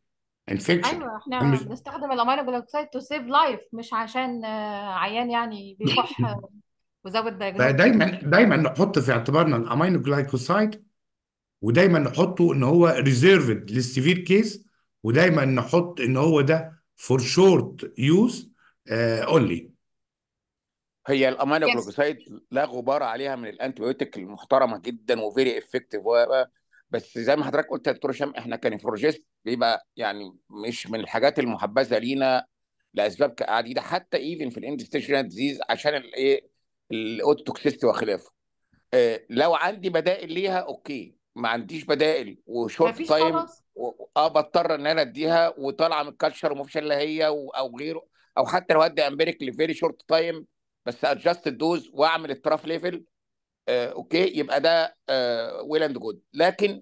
infection أيوه إحنا مش بنستخدم ال aminoglycoside to save life مش عشان آه، عيان يعني بيكح without diagnosis فدايما دايما نحط في اعتبارنا ال aminoglycoside ودايما نحطه إن هو reserved لل severe case ودايما نحط إن هو ده for short use only هي ال amino yes glycoside لا غبار عليها من ال antibiotic المحترمة جدا و very effective بس زي ما حضرتك قلت يا دكتور هشام إحنا ك nephrologist بيبقى يعني مش من الحاجات المحبذة لينا لأسباب عديدة حتى even في ال end stage renal disease عشان الايه ال ototoxicity وخلافه. آه، لو عندي بدائل ليها okay. ما عنديش بدائل و short time آه بضطر إن أنا أديها وطالعة من ال culture ومفيش إلا هي أو غيره أو حتى لو ادي empiric ل very short time بس adjust ال dose واعمل ال trough level آه okay؟ يبقى ده well and good لكن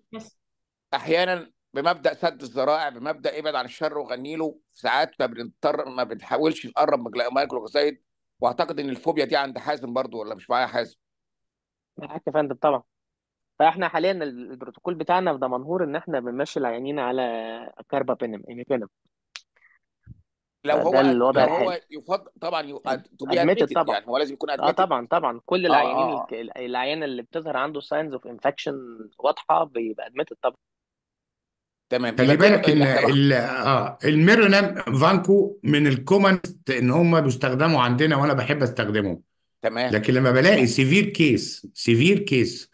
أحيانا بمبدأ سد الذرائع بمبدأ ابعد عن الشر وغني له ساعات ما بنضطر ما بنحاولش نقرب من ال aminoglycoside وأعتقد إن الفوبيا دي عند حازم برضو ولا مش معايا حازم؟ معاك يا فندم طبعا. فإحنا حاليا ال- البروتوكول بتاعنا في دمنهور إن إحنا بنمشي العيانين على carbapenem imipenem. لو هو الوضع لو هو يفضل طبعا admitted طبعا. يعني هو لازم يكون آه admitted طبعا طبعا. كل آه العيانين آه. الك- العيان اللي بتظهر عنده signs of infection واضحة بيبقى admitted طبعا. تمام. خلي بالك ان ال آه ال Meronem vanco من ال common إن هم بيستخدموا عندنا وأنا بحب استخدمهم تمام. لكن لما بلاقي severe case severe case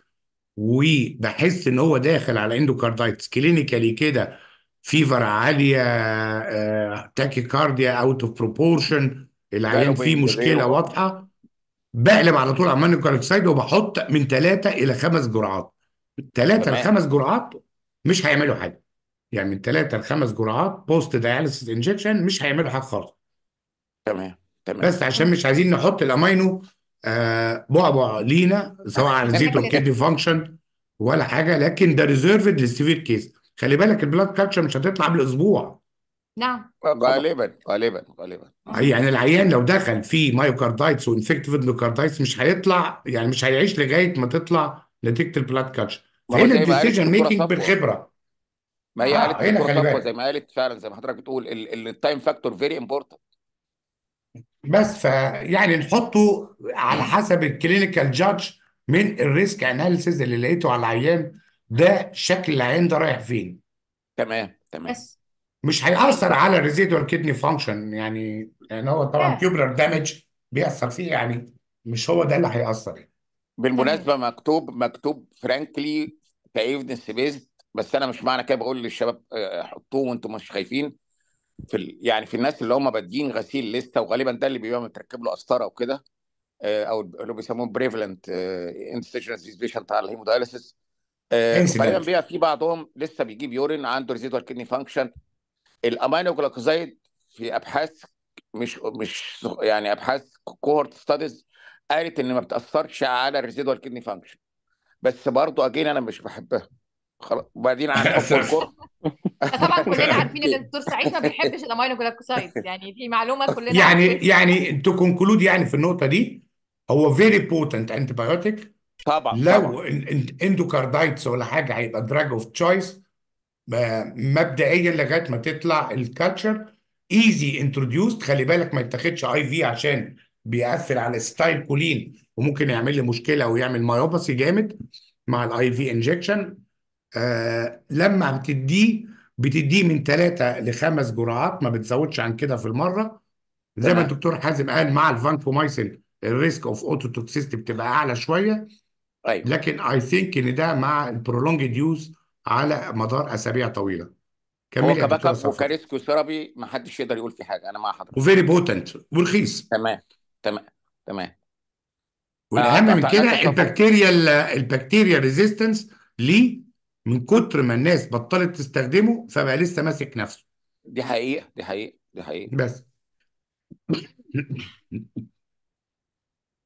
وبحس إن هو داخل على endocarditis clinically كده fever عاليه tachycardia out of proportion العيان فيه مشكلة واضحة. بقلب على طول aminoglycoside وبحط من ثلاثة إلى خمس جرعات. ثلاثة لخمس جرعات مش هيعملوا حاجة. يعني من ثلاثة لخمس جرعات post dialysis injection مش هيعملوا حاجة خالص. تمام تمام. بس عشان مش عايزين نحط الأمينو آه بعبع لينا سواء على ال residual kidney function ولا حاجة لكن ده reserved لل severe case. خلي بالك ال blood culture مش هتطلع بالأسبوع. نعم. غالبا غالبا غالبا. يعني العيان لو دخل في myocarditis و infective endocarditis مش هيطلع يعني مش هيعيش لغاية ما تطلع نتيجة ال blood culture ما هو فهنا زي ما قالت ال decision الدكتوره making صفوه بالخبرة. ما هي آه قالت هنا الدكتوره خلي صفوه بالك. زي ما قالت فعلا زي ما حضرتك بتقول ال time factor very important بس فيعني نحطه على حسب ال clinical judge من ال risk analysis اللي لقيته على العيان. ده شكل العيان ده رايح فين؟ تمام تمام. yes مش هيأثر على ال residual kidney function يعني يعني هو طبعا yeah. tubular damage بيحصل فيه يعني مش هو ده اللي هيأثر يعني. تمام. بالمناسبه مكتوب مكتوب frankly ك evidence based بس أنا مش معنى كده بقول للشباب آه، حطوه وأنتم مش خايفين. في ال... يعني في الناس اللي هم بادين غسيل لسه وغالبا ده اللي بيبقى متركب له قسطرة وكده آه، أو اللي بيسموه prevalent end stage renal patient على ال hemodialysis آه، incident بيبقى في بعضهم لسه بيجيب urine عنده residual kidney function ال aminoglycoside في أبحاث مش مش يعني أبحاث cohort studies قالت إن ما بتأثرش على ال residual kidney function بس برضو again أنا مش بحبها. خلاص وبعدين عن حب الكره طبعا كلنا عارفين إن الدكتور سعيد ما بيحبش ال aminoglycosides يعني في معلومة كلنا يعني عارفينها. يعني to conclude يعني في النقطة دي هو very potent antibiotic طبعا لو endocarditis ولا حاجة هيبقى drug of choice مبدئيا لغاية ما تطلع ال culture is introduced خلي بالك ما يتاخدش IV عشان بيقفل على acetylcholine وممكن يعمل لي مشكلة ويعمل myopathy جامد مع ال IV injection آه لما بتديه بتديه من ثلاثة لخمس جرعات ما بتزودش عن كده في المرة. زي ما تمام. الدكتور حازم قال مع ال vancomycin ال risk of ototoxicity بتبقى أعلى شوية. أيوه لكن I think إن ده مع ال prolonged use على مدار أسابيع طويلة. هو كمل يا كباك دكتورة اب صفوة. وك rescue therapy ما حدش يقدر يقول فيه حاجة أنا مع حضرتك و very potent ورخيص تمام تمام تمام. آه، والاهم من قطع كده البكتيريا ال bacterial resistance ليه؟ من كتر ما الناس بطلت تستخدمه فبقى لسه ماسك نفسه. دي حقيقة دي حقيقة دي حقيقة. بس.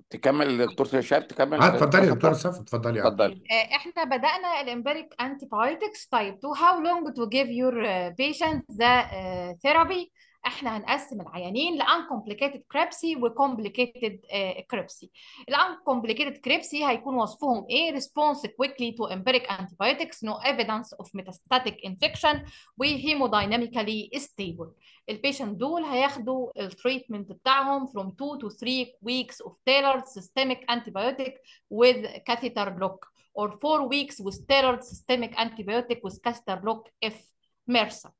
تكمل دكتور هشام تكمل آه دكتور اتفضلي يا دكتوره صفوه صفوة اتفضلي آه اتفضل طيب آه، إحنا بدأنا الامبيريك antibiotics طيب to how long to give your uh, patient the uh, therapy إحنا هنقسم العيانين ل uncomplicated crepsy و complicated uh, crepsy ال uncomplicated crepsy هيكون وصفهم إيه response quickly to empiric antibiotics no evidence of metastatic infection و hemodynamically stable البيشنت دول هياخدوا التريتمنت بتاعهم from 2 to 3 weeks of tailored systemic antibiotic with catheter block or four weeks with steroid systemic antibiotic with catheter block if MRSA.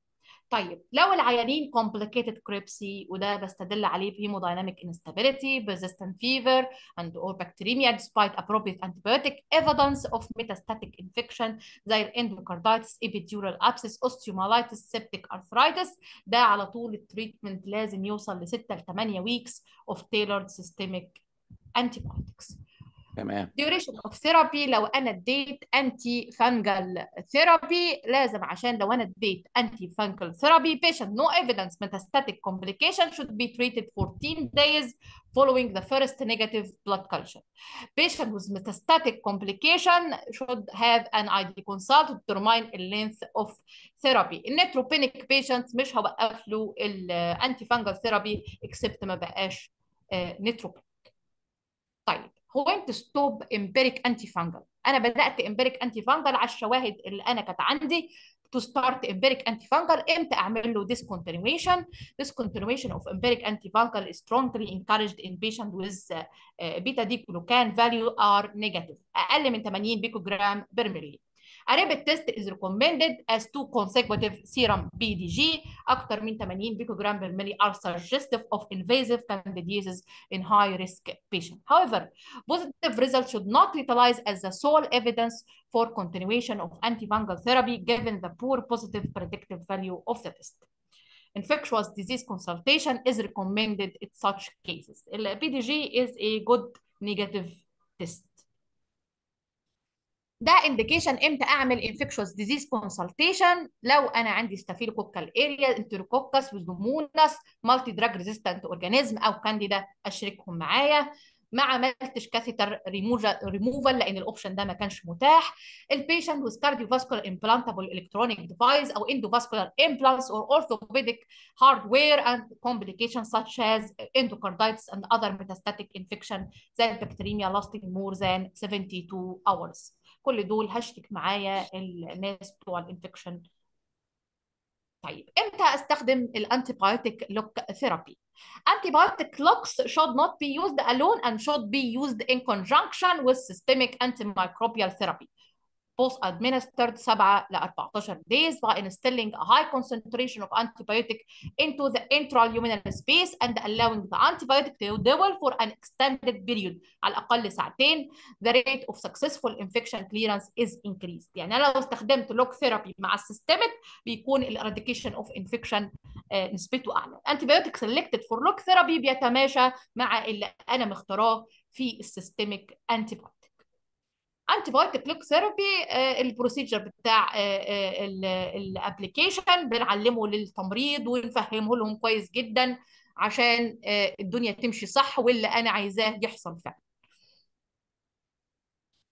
طيب لو العيانين complicated crepsy وده بستدل عليه بهيمودايناميك instability persistent fever and or bacteremia despite appropriate antibiotic evidence of metastatic infection زي الاندوكاردايتس epidural abscess osteomyelitis septic arthritis ده على طول التريتمنت لازم يوصل ل 6 ل 8 weeks of tailored systemic antibiotics تمام duration of therapy لو أنا اديت انتي فانجل ثيرابي لازم عشان لو أنا اديت انتي فانجل ثيرابي patient no evidence metastatic complication should be treated 14 days following the first negative blood culture patient with metastatic complication should have an ID consult to determine the length of therapy النيتروبينيك patients مش هوقف له الانتي فانجل ثيرابي except ما بقاش نيتروبينيك طيب انت ستوب امبيريك انتي فانجل أنا بدات انتي فانجل على الشواهد اللي أنا كانت عندي to start empiric antifungal إمتى اعمل له discontinuation discontinuation of empiric antifungal is strongly encouraged in patient with uh, beta glucan value are negative أقل من 80 بيكوجرام بير ملي A rapid test is recommended as two consecutive serum BDG أكثر من 80 بيكوجرام per milli are suggestive of invasive candidiasis in high risk patients. However, positive results should not utilize as the sole evidence for continuation of antifungal therapy given the poor positive predictive value of the test. Infectious disease consultation is recommended in such cases. The BDG is a good negative test. ده انديكيشن إمتى أعمل انفكشوس ديزيز كونسلتيشن لو أنا عندي ستافيلوكوكال اريا انتروكوكس وزوموناس multi drug resistant organism أو كانديدا أشركهم معايا. ما عملتش كاثيتر ريموفال لأن ال option ده ما كانش متاح. ال patient with cardiovascular implantable electronic device أو endovascular implants or orthopedic hardware and complications such as endocarditis and other metastatic infection زي ال bacteremia lasting more than 72 hours. كل دول هشتك معايا الناس بتوع ال infection طيب إمتى استخدم الانتيبيوتيك لوك ثيرابي antibiotic locks should not be used alone and should be used in conjunction with systemic antimicrobial therapy both administered 7 ل 14 days by instilling a high concentration of antibiotic into the intraluminal space and allowing the antibiotic to dwell for an extended period على الأقل ساعتين the rate of successful infection clearance is increased يعني أنا لو استخدمت لوك ثيرابي مع السيستميك بيكون ال eradication of infection نسبته أعلى antibiotic selected for lock therapy بيتماشى مع اللي أنا مختاراه في ال systemic antibiotic antibiotic lock therapy ال procedure بتاع ال application بنعلمه للتمريض ونفهمه لهم كويس جدا عشان آه، الدنيا تمشي صح واللي أنا عايزاه يحصل فعلا.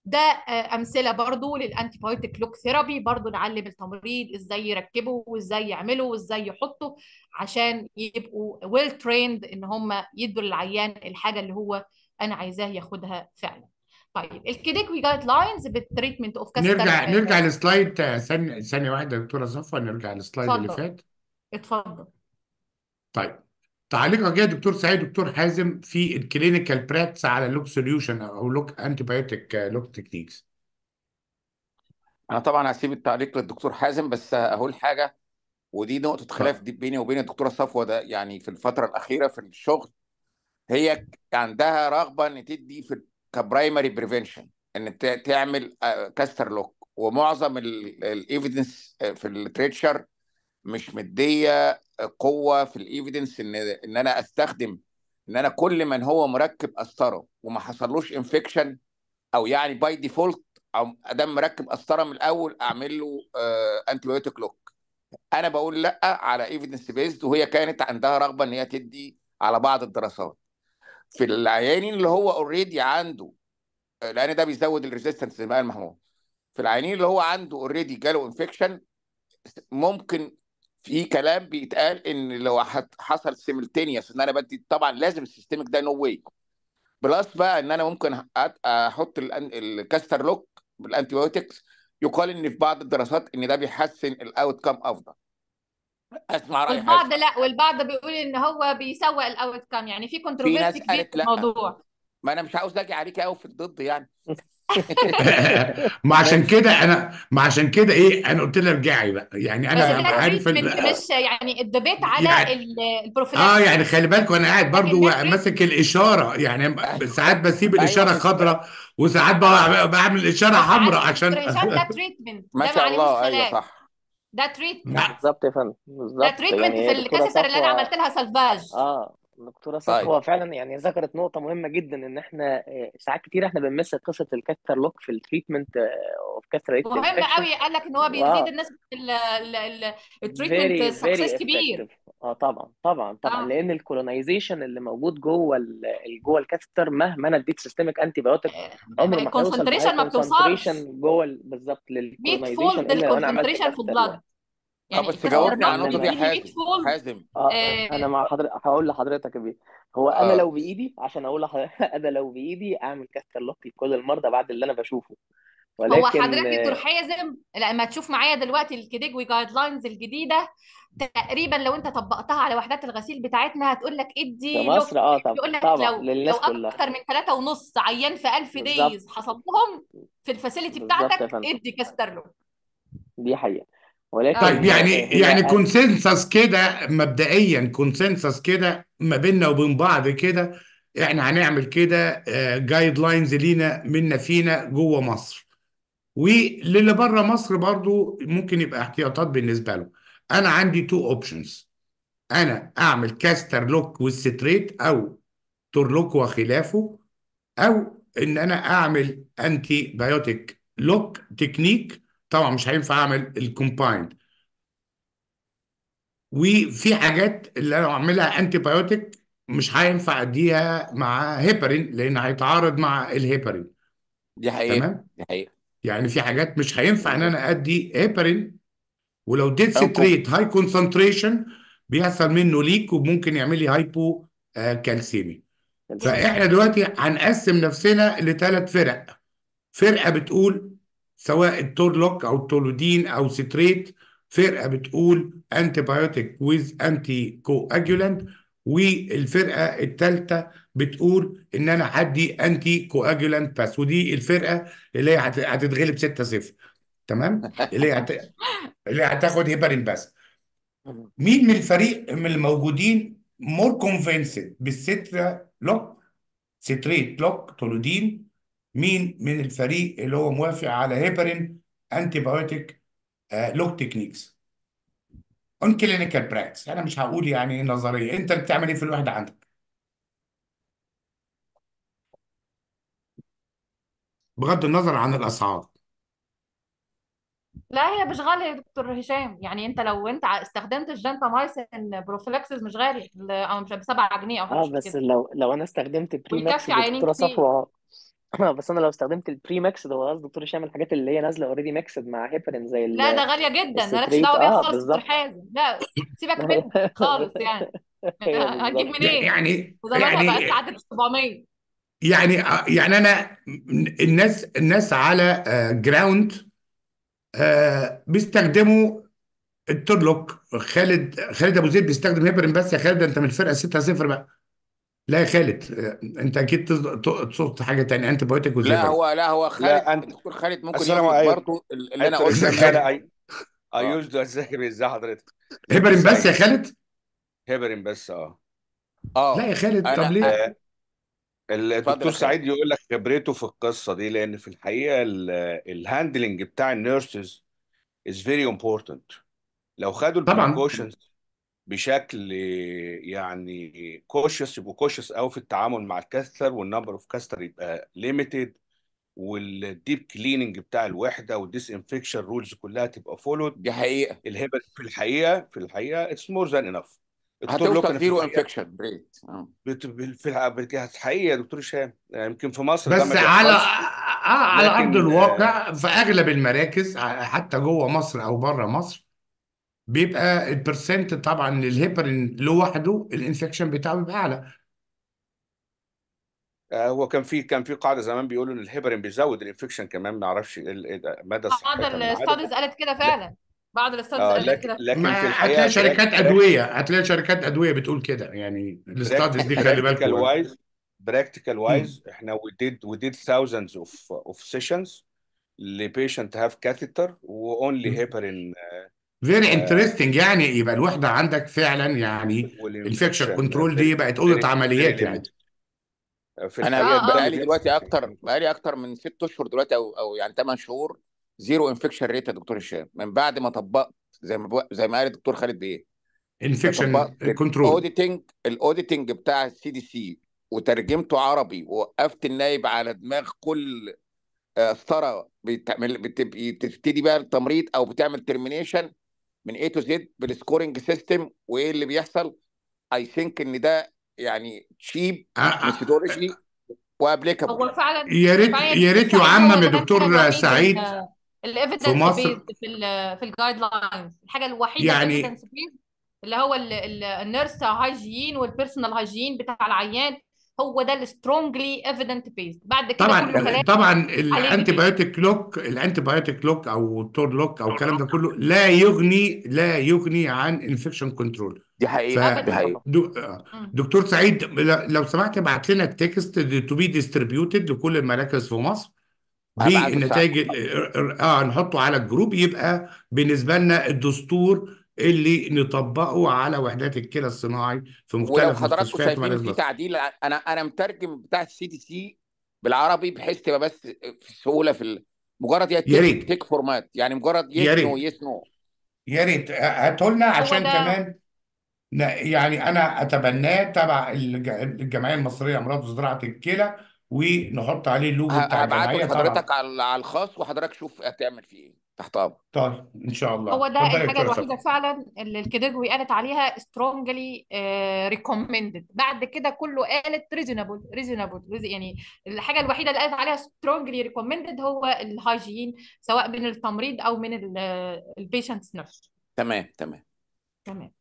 ده آه، أمثلة برضو لل antibiotic lock therapy برضو نعلم التمريض إزاي يركبه وإزاي يعمله وإزاي يحطه عشان يبقوا well trained إن هم يدوا للعيان الحاجة اللي هو أنا عايزاه ياخدها فعلا. طيب ال KDOQI guidelines بال treatment of catheter نرجع نرجع لل slide آه، ثانية ثانية واحدة يا دكتورة صفوة نرجع لل slide اللي اتفضل. فات. اتفضل. طيب تعليقك يا دكتور سعيد دكتور حازم في ال clinical practice على lock solution أو lock antibiotic lock techniques أنا طبعا هسيب التعليق للدكتور حازم بس هقول حاجة ودي نقطة خلاف دي بيني وبين الدكتورة صفوة ده يعني في الفترة الأخيرة في الشغل هي عندها رغبة إن تدي في ك primary prevention إن تعمل catheter lock ومعظم ال evidence في ال literature مش مدية قوة في ال evidence إن إن أنا أستخدم إن أنا كل من هو مركب قسطرة وما حصلوش infection أو يعني by default أو ما دام مركب قسطرة من الأول أعمل له anti lock أنا بقول لأ على evidence based وهي كانت عندها رغبة إن هي تدي على بعض الدراسات. في العيانين اللي هو already عنده لأن ده بيزود ال resistance زي ما قال محمود في العيانين اللي هو عنده already جاله infection ممكن في كلام بيتقال إن لو حصل simultaneous إن أنا بدي طبعا لازم ال systemic ده no way plus بقى إن أنا ممكن أحط ال catheter lock بال antibiotics يقال إن في بعض الدراسات إن ده بيحسن ال outcome أفضل. أسمع رأي والبعض لا والبعض بيقول إن هو بيسوء ال outcome يعني في في controversy كبير في لا. الموضوع. ما أنا مش عاوز أجي عليك قوي في الضد يعني. ما عشان كده أنا ما عشان كده إيه أنا قلت لها ارجعي بقى. يعني أنا عارف ال... مش يعني ال debate على يعني ال- آه يعني خلي بالك وأنا قاعد برضو ماسك الإشارة يعني أيوه. ساعات بسيب أيوه الإشارة خضراء وساعات بعمل إشارة وساعات حمراء عشان ما شاء الله. أيوه صح. ده treatment مع... بالظبط يا فندم ده بالظبط treatment يعني في ال catheter اللي أنا عملت لها salvage آه دكتورة طيب. صفوة فعلا يعني ذكرت نقطة مهمة جدا إن إحنا آه، ساعات كتير إحنا بنمس قصة ال catheter lock في ال treatment of rate مهم infection قوي قال لك إن هو بيزيد النسبة ال treatment success كبير. آه طبعا طبعا طبعا. آه. لأن ال colonization اللي موجود جوه ال- جوه ال catheter مهما أنا اديت systemic antibiotic عمره ما هيوصل ال concentration ما بتوصلش. concentration جوه ال- بالظبط 100 لل colonization fold إلا لو أنا عملت ال concentration في lock ال blood آه يعني بس ال catheter جاوبني على lock النقطه دي يا بيديني 100 حازم fold حازم. آه آه أنا مع حضرتك هقول لحضرتك يا بيه هو أنا آه. لو بإيدي عشان أقول لحضرتك أنا لو بإيدي أعمل catheter lock لكل المرضى بعد اللي أنا بشوفه. هو ولكن حضرتك دكتور آه، حازم لما تشوف معايا دلوقتي ال KDOQI guidelines الجديدة تقريبا لو انت طبقتها على وحدات الغسيل بتاعتنا هتقول لك في ادي lock مصر؟ آه طب يقول لك طبعا لو لو للناس كلها. أكتر من ثلاثة ونص عيان في 1000 بالظبط. days حصل لهم في ال facility بالظبط يا بتاعتك فندم. ادي catheter lock دي حقيقة. آه طيب ولكن يعني آه، هي يعني آه، consensus كده مبدئيا consensus كده ما بيننا وبين بعض كده إحنا هنعمل كده guidelines لينا منا فينا جوه مصر. وللي بره مصر برضو ممكن يبقى احتياطات بالنسبة له. أنا عندي two options أنا أعمل catheter lock وال citrate أو TauroLock وخلافه أو إن أنا أعمل antibiotic lock technique طبعا مش هينفع أعمل ال combined وفي حاجات اللي أنا أعملها antibiotic مش هينفع أديها مع هيبرين لأن هيتعارض مع الهيبرين دي حقيقة تمام؟ دي حقيقة. يعني في حاجات مش هينفع إن أنا أدي هيبرين ولو اديت ممكن citrate high concentration بيحصل منه leak وممكن يعمل لي hypo آه calcemia فإحنا دلوقتي هنقسم نفسنا لثلاث فرق. فرقة بتقول سواء ال TauroLock أو ال taurolidine أو citrate فرقة بتقول antibiotic with anticoagulant والفرقة الثالثه بتقول إن أنا هدي anticoagulant بس ودي الفرقة اللي هي هت- هتتغلب 6-0 تمام؟ اللي هي هت... اللي هتاخد هيبرين بس. مين من الفريق من الموجودين more convinced بال citrate lock؟ citrate lock taurolidine. مين من الفريق اللي هو موافق على هيبرين antibiotic آه lock techniques on clinical practice أنا مش هقول يعني نظرية. أنت بتعمل إيه في الوحدة عندك؟ بغض النظر عن الأسعار. لا هي مش غالية يا دكتور هشام. يعني أنت لو أنت ع- استخدمت الجنتامايسين prophylaxis مش غالي ال- أو مش ب 7 جنيه أو حاجة آه شبه بس كده. لو لو أنا استخدمت premix ويكفي عيانين دكتوره كتير. صفوة. بس أنا لو استخدمت ال premix ده قصدي دكتور هشام الحاجات اللي هي نازلة already mixed مع هيبرين زي لا ال- ده غالية جدا. مالكش ال citrate. دعوة بيها آه خالص دكتور بالظبط. حازم لا سيبك منها خالص يعني. هي هتجيب بالظبط. منين؟ يعني وزمانها بقت يعني تعدي ال 700 يعني يعني أنا الناس الناس على ground بيستخدموا ال TauroLock خالد خالد أبو زيد بيستخدم هيبرين بس. يا خالد أنت من الفرقة 6 0 بقى لا يا خالد آه، انت أكيد تص- تصد حاجة تانية انت بايوتيك لا وزيبر. هو لا هو خالد لا أنت الدكتور خالد ممكن السلام يقول لك عليكم. برضه اللي أنا دكتور قلته هشام خالد. لا اي آه ايوز إزاي إزاي حضرتك؟ هيبرين بس يا خالد؟ هيبرين بس آه. آه. لا يا خالد طب أنا ليه؟ آه، الدكتور اتفضل يا خالد. سعيد يقول لك خبرته في القصة دي لأن في الحقيقة الهاندلنج بتاع النيرسز از فيري امبورتنت لو خدوا طبعا. البريكوشنز بشكل يعني cautious يبقوا cautious قوي في التعامل مع ال catheter وال number of catheter يبقى limited وال deep cleaning بتاع الوحدة وال disinfection rules كلها تبقى followed دي حقيقة. الهيبرين في الحقيقة في الحقيقة it's more than enough هتوصل zero infection rate آه. في الحقيقة يا دكتور هشام يعني يمكن في مصر بس على آه، على أرض لكن آه، الواقع في أغلب المراكز ع- حتى جوه مصر أو بره مصر بيبقى ال percent طبعا للهيبرين لوحده ال infection بتاعه بيبقى أعلى. آه، هو كان في كان في قاعدة زمان بيقولوا إن الهيبرين بيزود ال infection كمان ما أعرفش إيه إيه مدى بعض صحتها من عدد ال studies قالت كده لا. فعلا. بعض ال studies آه قالت لكن كده. لكن في ما الحقيقة هتلاقي شركات براك أدوية هتلاقي شركات أدوية بتقول كده. يعني ال studies دي خلي practical بالكم wise practical. wise إحنا we did we did thousands of of sessions. ل patient have catheter و only هيبرين very interesting يعني يبقى الوحدة عندك فعلا يعني ال infection control دي بقت اوضه عمليات يعني. في أنا الحقيقة آه ده بقالي اللي دلوقتي أكتر بقالي أكتر من ست أشهر دلوقتي أو أو يعني 8 شهور zero infection rate يا دكتور هشام. من بعد ما طبقت زي ما بق- زي ما قال الدكتور خالد بيه. ما infection control ال auditing ال auditing بتاع ال CDC وترجمته عربي ووقفت النايب على دماغ كل ثرى بتعمل بتبتدي بقى التمريض أو بتعمل termination من A to Z بال scoring system وإيه اللي بيحصل؟ I think إن ده يعني cheap methodology و applicable هو فعلا يا ريت فعلا يا ريت يعمم يا دكتور سعيد في ال evidence مصر. based في ال في ال guidelines الحاجة الوحيدة يعني اللي هو ال nurse hygiene وال personal hygiene بتاع العيان هو ده ال strongly evidence based بعد كده طبعا كله طبعا الانتي بايوتيك لوك الانتي بايوتيك لوك أو ال TauroLock أو الكلام ده كله لا يغني لا يغني عن infection control دي ف حقيقة. دي دو- آه،. دكتور سعيد لو سمحت ابعت لنا ال text to be distributed لكل المراكز في مصر. بالنتائج ال- آه نحطه على الجروب يبقى بالنسبة لنا الدستور اللي نطبقه على وحدات الكلى الصناعي في ولو مختلف حضراتكم مستشفيات شايفين في مصر تعديل أنا أنا مترجم بتاع ال CDC بالعربي بحيث تبقى بس في سهولة في ال- مجرد يا ريت. tick format يعني مجرد يا yes no right. yes no يا ريت. هاته لنا هو عشان ده. كمان ن- يعني أنا أتبناه تبع الج- الجمعية المصرية لأمراض وزراعة الكلى ونحط عليه اللوجو بتاع هبعته الجمعية طبعا. لحضرتك على على الخاص وحضرتك شوف هتعمل فيه إيه. تحت أمرك. طيب إن شاء الله. هو ده الوحيدة صفا فعلا اللي ال KDOQI قالت عليها strongly uh, recommended. بعد كده كله قالت reasonable reasonable. يعني الحاجة الوحيدة اللي قالت عليها strongly recommended هو ال hygiene سواء من التمريض أو من ال patients نفسه تمام تمام. تمام.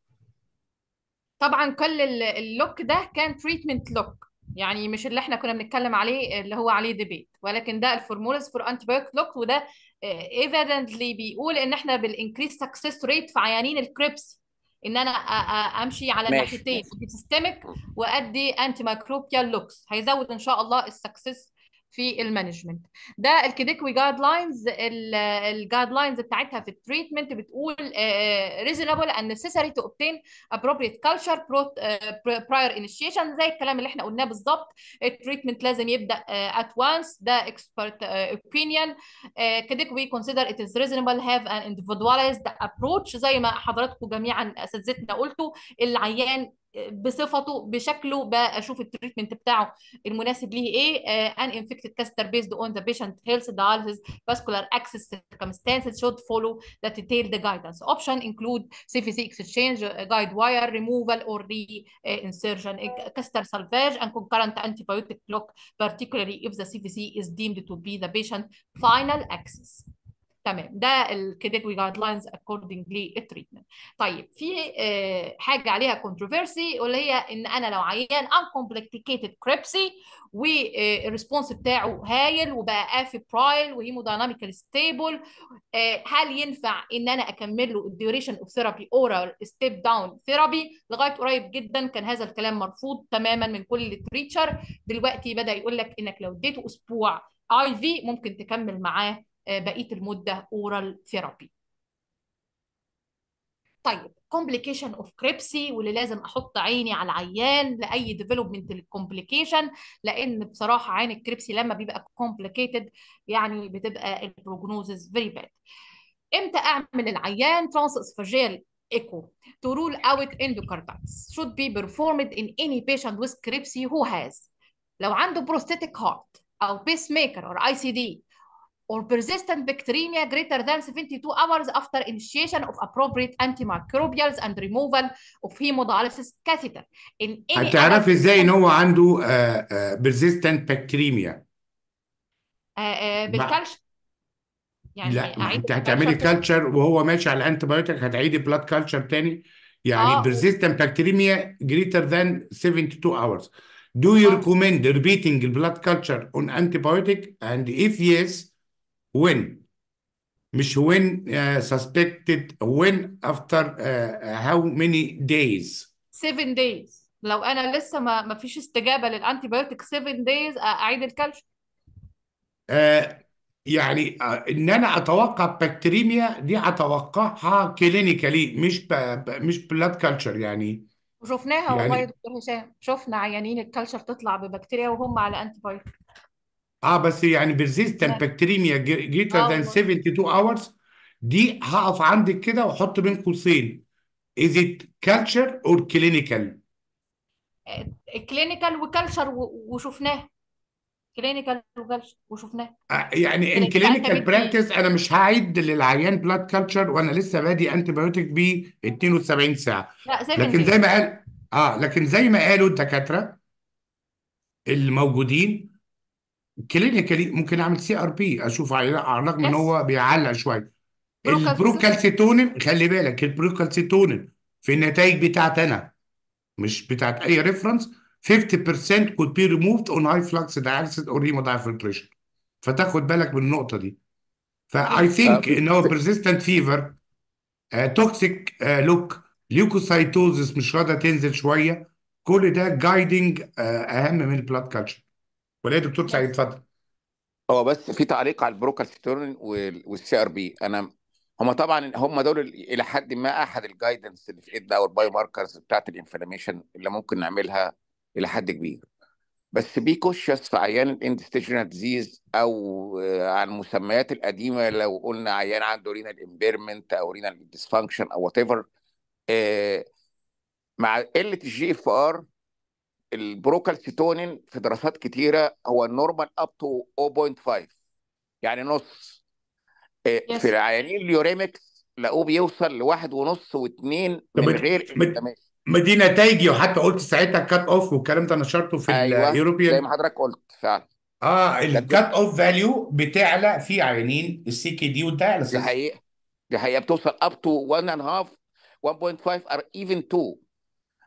طبعا كل ال- ال lock ده كان treatment lock يعني مش اللي إحنا كنا بنتكلم عليه اللي هو عليه debate ولكن ده ال formulas for antibiotic lock وده evidently بيقول إن إحنا بال increase success rate في عيانين ال CRBSI. إن أنا أمشي على الناحيتين systemic وادي antimicrobial locks هيزود إن شاء الله ال success في ال management. ده ال KDOQI guidelines ال guidelines بتاعتها في ال treatment بتقول necessary to obtain appropriate culture pro- آه، prior initiation زي الكلام اللي إحنا قلناه بالظبط. ال treatment لازم يبدأ uh, at once. ده uh, كده we consider it is reasonable. Have an individualized approach زي ما حضراتكم جميعا أساتذتنا قلتوا. العيان بصفته بشكله بشوف التريتمنت بتاعه المناسب ليه إيه ان انفكتد كاستر بيزد اون ذا بيشنت هيلث dialysis vascular access circumstances should follow the detailed guidance option include CVC exchange guide wire removal or re-insertion caster salvage and concurrent antibiotic block particularly if the CVC is deemed to be the patient final access تمام. ده ال KDOQI guidelines according لل treatment طيب في آه، حاجة عليها controversy واللي هي إن أنا لو عيان uncomplicated CRBSI وال response بتاعه هايل وبقى afebrile و hemodynamically stable هل ينفع إن أنا أكمل له ال duration of therapy oral step down therapy لغاية قريب جدا كان هذا الكلام مرفوض تماما من كل ال literature دلوقتي بدأ يقول لك إنك لو اديته أسبوع IV ممكن تكمل معاه آه، بقية المدة oral therapy طيب complication of CRBSI واللي لازم أحط عيني على العيان لأي development لل complication لأن بصراحة عين ال CRBSI لما بيبقى complicated يعني بتبقى ال prognosis very bad إمتى أعمل العيان transesophageal echo to rule out endocarditis? Should be performed in any patient with CRBSI who has. لو عنده prosthetic heart أو pacemaker or ICD or persistent bacteremia greater than 72 hours after initiation of appropriate antimicrobials and removal of hemodialysis catheter in any adult إزاي ان هو عنده بيرزيستنت بكتيريميا آه، آه، بالكالش يعني لا انت هتعملي كالتشر وهو ماشي على الانتي بايوتيك هتعيدي بلاد كالتشر تاني يعني آه persistent bacteremia greater than 72 hours do you آه recommend repeating blood culture on antibiotic and if yes when. مش when uh, suspected when after uh, how many days. 7 days. لو أنا لسه ما ما فيش استجابة لل antibiotic 7 days أعيد ال culture آه يعني آه إن أنا أتوقع bacteremia دي أتوقعها clinically مش ب... ب... مش blood culture يعني. وشفناها والله يا يعني دكتور هشام. شفنا عيانين ال culture تطلع ببكتيريا وهم على antibiotic آه بس يعني persistent bacteremia greater آه than والله. 72 hours. دي هقف عندك كده واحط بين قوسين. Is it culture or clinical? clinical و culture وشفناه. clinical و culture وشفناه. آه يعني in clinical clinical practice أنا مش هعد للعيان blood culture وأنا لسه بادي antibiotic ب 72 ساعة. لا 7 لكن زي ما قال آه لكن زي ما قالوا الدكاترة الموجودين clinically ممكن أعمل CRP أشوف على على الرغم إن yes هو بيعلق شوية. procalcitonin ال procalcitonin خلي بالك ال procalcitonin في النتائج بتاعت أنا مش بتاعت أي reference 50% could be removed on high flux dialysis or hemodiafiltration. فتاخد بالك من النقطة دي. ف I تمام think إن هو persistent fever toxic look leukocytosis مش راضية تنزل شوية. كل ده guiding أهم من ال blood culture ولا دكتور سعيد اتفضل. هو بس في تعليق على ال procalcitonin وال CRP. أنا هم طبعا هم دول ال- إلى حد ما أحد ال guidance اللي في إيدنا أو ال biomarkers بتاعت ال inflammation اللي ممكن نعملها إلى حد كبير. بس be cautious في عيان ال end stage disease أو آه، عن المسميات القديمة لو قلنا عيان عنده renal impairment أو renal dysfunction أو whatever مع قلة ال GFR ال procalcitonin في دراسات كتيرة هو ال normal up to 0.5 يعني نص. آه، في yes العيانين ال uremics لقوه بيوصل لواحد ونص واثنين من غير ما دي نتائجي وحتى قلت ساعتها cut off والكلام ده نشرته في زي ال European ما حضرتك قلت فعلا. آه ال cut off value بتعلى في عيانين ال CKD دي وال dialysis حقيقة. دي حقيقة بتوصل up to 1 and half 1.5 or even 2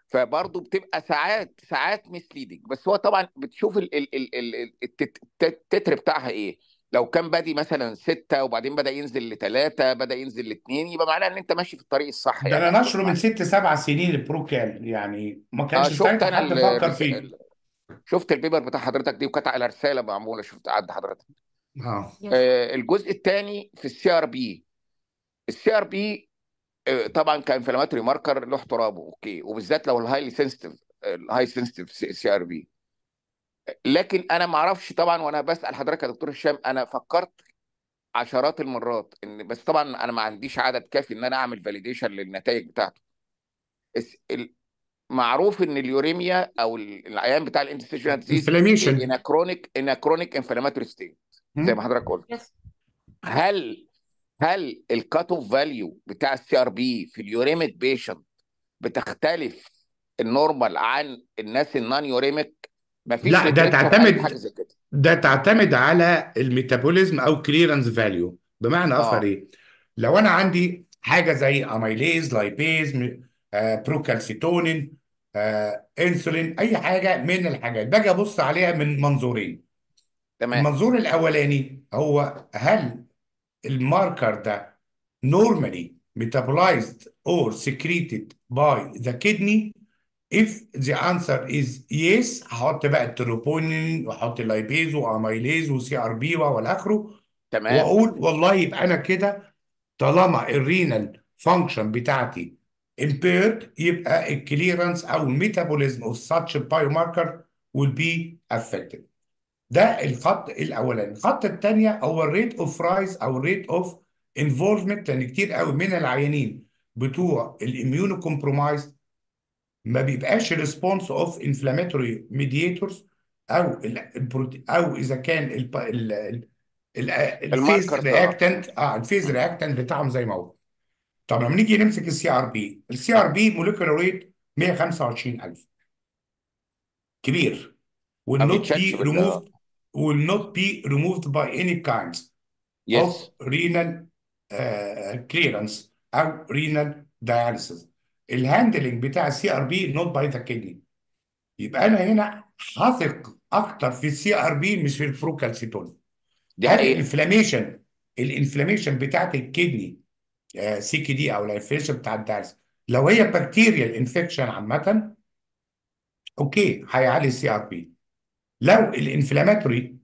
فبرضه بتبقى ساعات ساعات misleading بس هو طبعا بتشوف ال ال ال ال ال- التت- التت- ال titre بتاعها إيه؟ لو كان بادي مثلا ستة وبعدين بدأ ينزل لثلاثة بدأ ينزل لاثنين يبقى معناه إن أنت ماشي في الطريق الصح ده يعني. أنا نشره من ست سبع سنين ال procal يعني ما كانش شفت ساعتها أنا حد فكر فيه. ال- شفت ال paper بتاع حضرتك دي وكانت على رسالة معمولة. شفت عند حضرتك. آه. yes آه الجزء الثاني في ال CRP. ال CRP طبعا ك inflammatory marker له احترامه okay. وبالذات لو ال highly sensitive ال high sensitive CRP. لكن أنا ما أعرفش طبعا وأنا بسأل حضرتك يا دكتور هشام أنا فكرت عشرات المرات إن بس طبعا أنا ما عنديش عدد كافي إن أنا أعمل validation للنتائج بتاعته. معروف إن ال uremia أو ال- العيان بتاع ال end stage renal disease inflammation in chronic in chronic inflammatory state زي ما حضرتك قلت. هل هل ال cut off value بتاع ال CRP في ال uremic patient بتختلف ال normal عن الناس ال non uremic مفيش لا ده حاجة تعتمد زي كده. ده تعتمد على ال metabolism أو clearance value بمعنى آخر آه إيه؟ لو أنا عندي حاجة زي amylase lipase آه، procalcitonin آه، انسولين أي حاجة من الحاجات. باجي أبص عليها من منظورين. تمام. المنظور الأولاني هو هل ال marker ده normally metabolized or secreted by the kidney. If the answer is yes هحط بقى التروبونين واحط ال lipase و amylase و CRP والى اخره تمام. وأقول والله يبقى أنا كده طالما ال renal function بتاعتي impaired يبقى ال clearance أو ال metabolism of such a biomarker will be affected. ده الخط الأولاني. الخط الثانية هو ال rate of rise أو ال rate of involvement لأن كتير قوي من العيانين بتوع ال immunocompromised ما بيبقاش response of inflammatory mediators أو أو إذا كان ال ال ال ال- ال phase آه reactant آه ال phase reactant بتاعهم زي ما هو. طب لما نيجي نمسك ال CRP ال CRP molecular weight 125000 كبير. will ما not will not be removed by any kinds of yes renal uh, clearance أو renal dialysis. ال handling بتاع ال CRP not by the kidney. يبقى أنا هنا هثق أكتر في ال CRP مش في ال procalcitonin دي هل ال inflammation ال inflammation بتاعت ال kidney CKD أو ال inflammation بتاع ال dialysis لو هي bacterial infection عامة okay هيعلي ال CRP لو ال inflammatory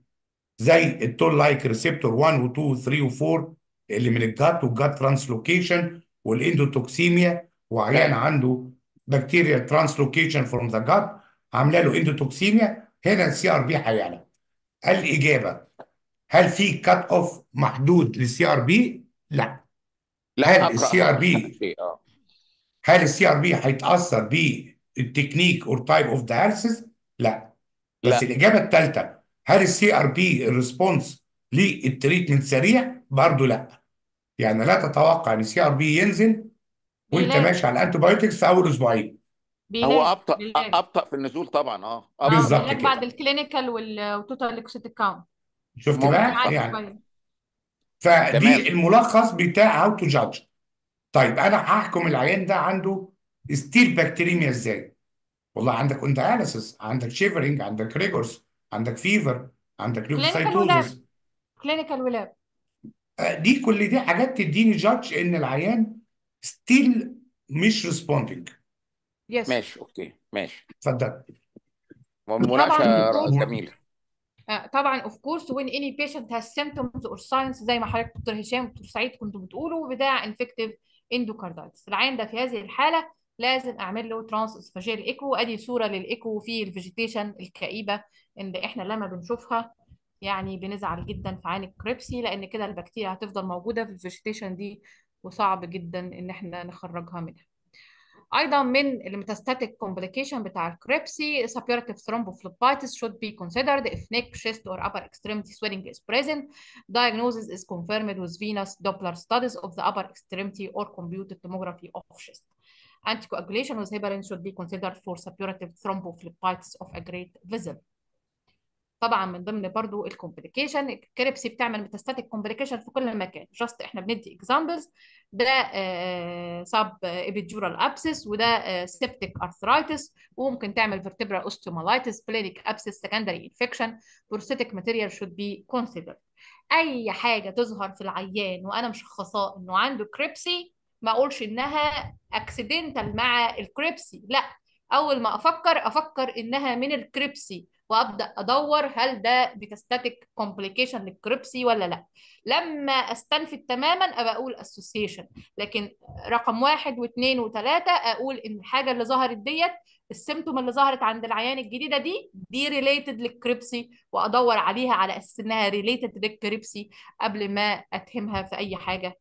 زي ال toll-like receptor 1 و 2 و 3 و 4 اللي من ال gut وال gut translocation وال endotoxemia وعيان عنده bacterial translocation from the gut عامله له endotoxemia هنا ال CRP هيعلى الإجابة هل في cutoff محدود لل CRP؟ لا. لا هل ال CRP هل ال CRP هيتأثر بال technique or type of dialysis؟ لا. بس لا. الإجابة الثالثه هل ال CRP ال response لل treatment سريع؟ برضه لا. يعني لا تتوقع إن السي ار بي ينزل وأنت بيلاقي ماشي على ال antibiotics في أول أسبوعين. هو أبطأ بيلاقي أبطأ في النزول طبعا آه. آه بالظبط بيلاقي بعد كده ال clinical وال total leukocytic count شفت ممكن بقى؟ يعني. شوية. فدي تمام. الملخص بتاع how to judge طيب أنا هحكم العيان ده عنده still bacteremia إزاي؟ والله عندك on dialysis عندك shivering عندك rigors عندك fever عندك clinical و lab leukocytosis clinical و lab دي كل دي حاجات تديني judge إن العيان still مش responding yes ماشي okay ماشي. اتفضل. طبعا of course جميلة. آه، طبعا of course when any patient has symptoms or signs زي ما حضرتك دكتور هشام دكتور سعيد كنتوا بتقولوا بتاع infective endocarditis. العيان ده في هذه الحالة لازم أعمل له transesophageal echo أدي صورة للإيكو في ال vegetation الكئيبة اللي إحنا لما بنشوفها يعني بنزعل جدا في عين ال CRBSI لأن كده البكتيريا هتفضل موجودة في ال vegetation دي وصعب جدا إن إحنا نخرجها منها أيضا من الميتاستاتيك كومبليكيشن بتاع الكريبسي suppurative thrombophlebitis should be considered if neck, chest or upper extremity swelling is present. Diagnosis is confirmed with venous Doppler studies of the upper extremity or computed tomography of chest. Anticoagulation with heparin should be considered for suppurative thrombophlebitis of a great vessel. طبعا من ضمن برضو الكومبليكيشن الكريبسي بتعمل ميتاستاتيك كومبليكيشن في كل مكان. جاست إحنا بندي اكزامبلز ده sub epidural abscess وده septic arthritis وممكن تعمل vertebra osteomyelitis splenic abscess secondary infection prosthetic material should be considered أي حاجة تظهر في العيان وأنا مشخصاه إنه عنده CRBSI ما اقولش انها accidental مع ال CRBSI لا. اول ما أفكر أفكر انها من ال CRBSI وابدا ادور هل ده metastatic complication لل CRBSI ولا لا. لما استنفذ تماما ابقى أقول association لكن رقم واحد واثنين وثلاثة أقول إن الحاجة اللي ظهرت ديت ال symptom اللي ظهرت عند العيان الجديدة دي دي related لل CRBSI وادور عليها على أساس إنها related لل CRBSI قبل ما أتهمها في أي حاجة.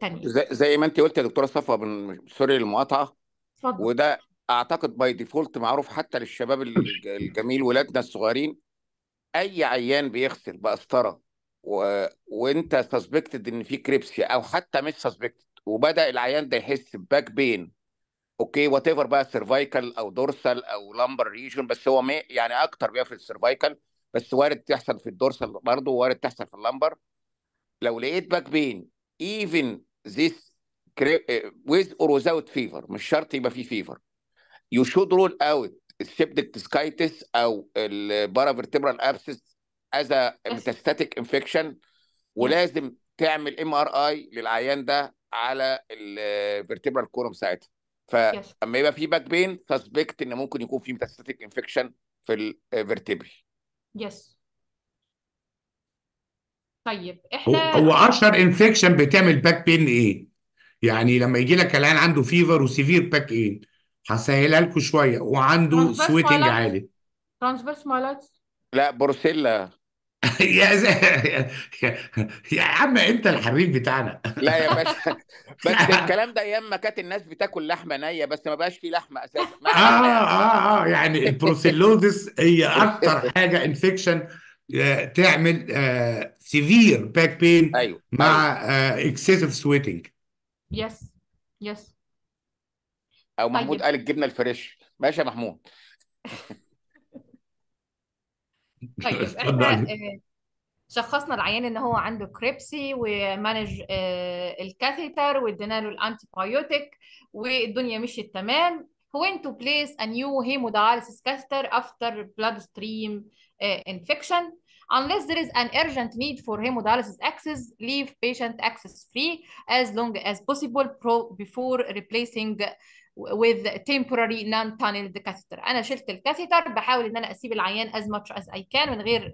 تانية. زي, زي ما انت قلت يا دكتورة صفوة sorry المقاطعة. اتفضل. وده أعتقد by default معروف حتى للشباب الج- الجميل ولادنا الصغيرين. أي عيان بيغسل بقسطرة و... وانت suspected إن في CRBSI أو حتى مش suspected وبدأ العيان ده يحس ب back pain okay whatever بقى cervical أو dorsal أو lumbar region بس هو may يعني أكتر بيبقى في ال cervical بس وارد تحصل في ال dorsal برضه وارد تحصل في ال lumbar لو لقيت back pain even this eh, with or without fever مش شرط يبقى فيه fever you should rule out ال septic discitis أو ال paravertebral abscess as a metastatic infection. ولازم تعمل MRI للعيان ده على ال vertebral column ساعتها Yes. فاما يبقى في back pain suspect إن ممكن يكون في metastatic infection في ال vertebrae Yes. طيب هو إحنا هو أشهر infection بتعمل back pain إيه؟ يعني لما يجي لك العيان عنده fever و severe back pain هسهلها لكم شوية. وعنده sweating عالي. transverse myelitis لا بروسيلا يا ز... يا يا عم أنت الحريف بتاعنا. لا يا باشا. بس الكلام ده أيام ما كانت الناس بتاكل لحمة نية بس ما بقاش في لحمة أساسا. آه يعني آه آه يعني ال brucellosis هي أكتر حاجة infection تعمل severe back pain أيوه مع excessive sweating yes yes أو محمود طيب قال الجبنة ال fresh. ماشي يا محمود. طيب إحنا. آه، شخصنا العيان إن هو عنده CRBSI و manage ال catheter وادينا له ال antibiotic والدنيا مشيت تمام. When to place a new hemodialysis catheter after bloodstream uh, infection unless there is an urgent need for hemodialysis access leave patient access free as long as possible before replacing with temporary non-tunneled catheter أنا شلت الكاثيتر بحاول ان أنا اسيب العيان as much as I can من غير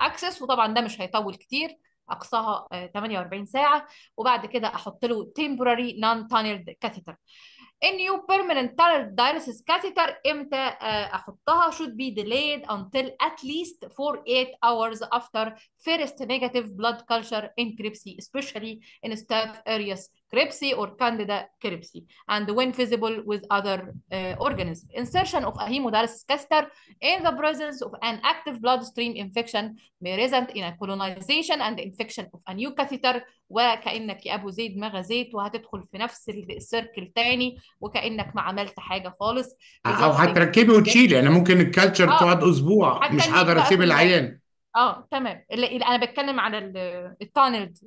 اكسس وطبعا ده مش هيطول كتير اقصاها آه، 48 ساعه وبعد كده أحط له temporary non-tunneled catheter A new permanent tunnel dialysis catheter امتى آه، احطها should be delayed until at least 48 hours after first negative blood culture in Kripsey especially in staph aureus كريبسي أو candida CRBSI and when visible with other uh, organisms. Insertion of a hemodialysis catheter in the presence of an active bloodstream infection may result in a colonization and infection of a new catheter وكأنك يا أبو زيد ما غزيت وهتدخل في نفس ال circle تاني وكأنك ما عملت حاجة خالص. أو هتركبي وتشيلي أنا ممكن ال culture آه. تقعد أسبوع مش هقدر أسيب العيان. آه تمام. أنا بتكلم على ال tunneled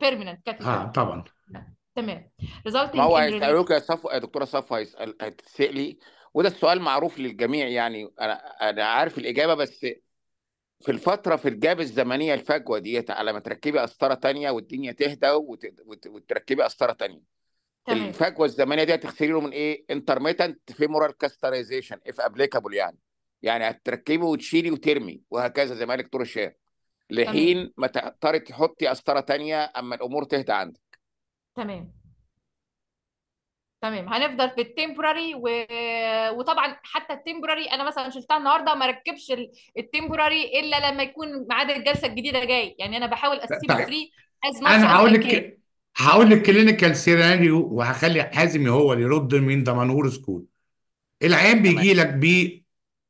permanent catheter آه طبعا. نعم. تمام. ما resulting هو in relief هيسألوك يا صفو يا دكتورة صفوة هيسأل هتسألي وده السؤال معروف للجميع يعني. أنا أنا عارف الإجابة بس في الفترة في ال gap الزمنية الفجوة ديت على ما تركبي قسطرة تانية والدنيا تهدى وت... وت... وتركبي قسطرة تانية. تمام. الفجوة الزمنية دي هتغسلي له من إيه؟ intermittent femoral catheterization if applicable يعني. يعني هتركبي وتشيلي وترمي وهكذا زي ما قال دكتور هشام تمام. لحين ما تضطري تحطي قسطرة تانية أما الأمور تهدى عندك. تمام. تمام. هنفضل في ال temporary و... وطبعا حتى ال temporary أنا مثلا شلتها النهارده ما ركبش ال temporary إلا لما يكون ميعاد الجلسة الجديدة جاي. يعني أنا بحاول اسيبه طيب. free as much أنا as هقول لك هقول لك clinical scenario وهخلي حازم هو اللي يرد من دمنهور سكول العيان تمام. بيجي لك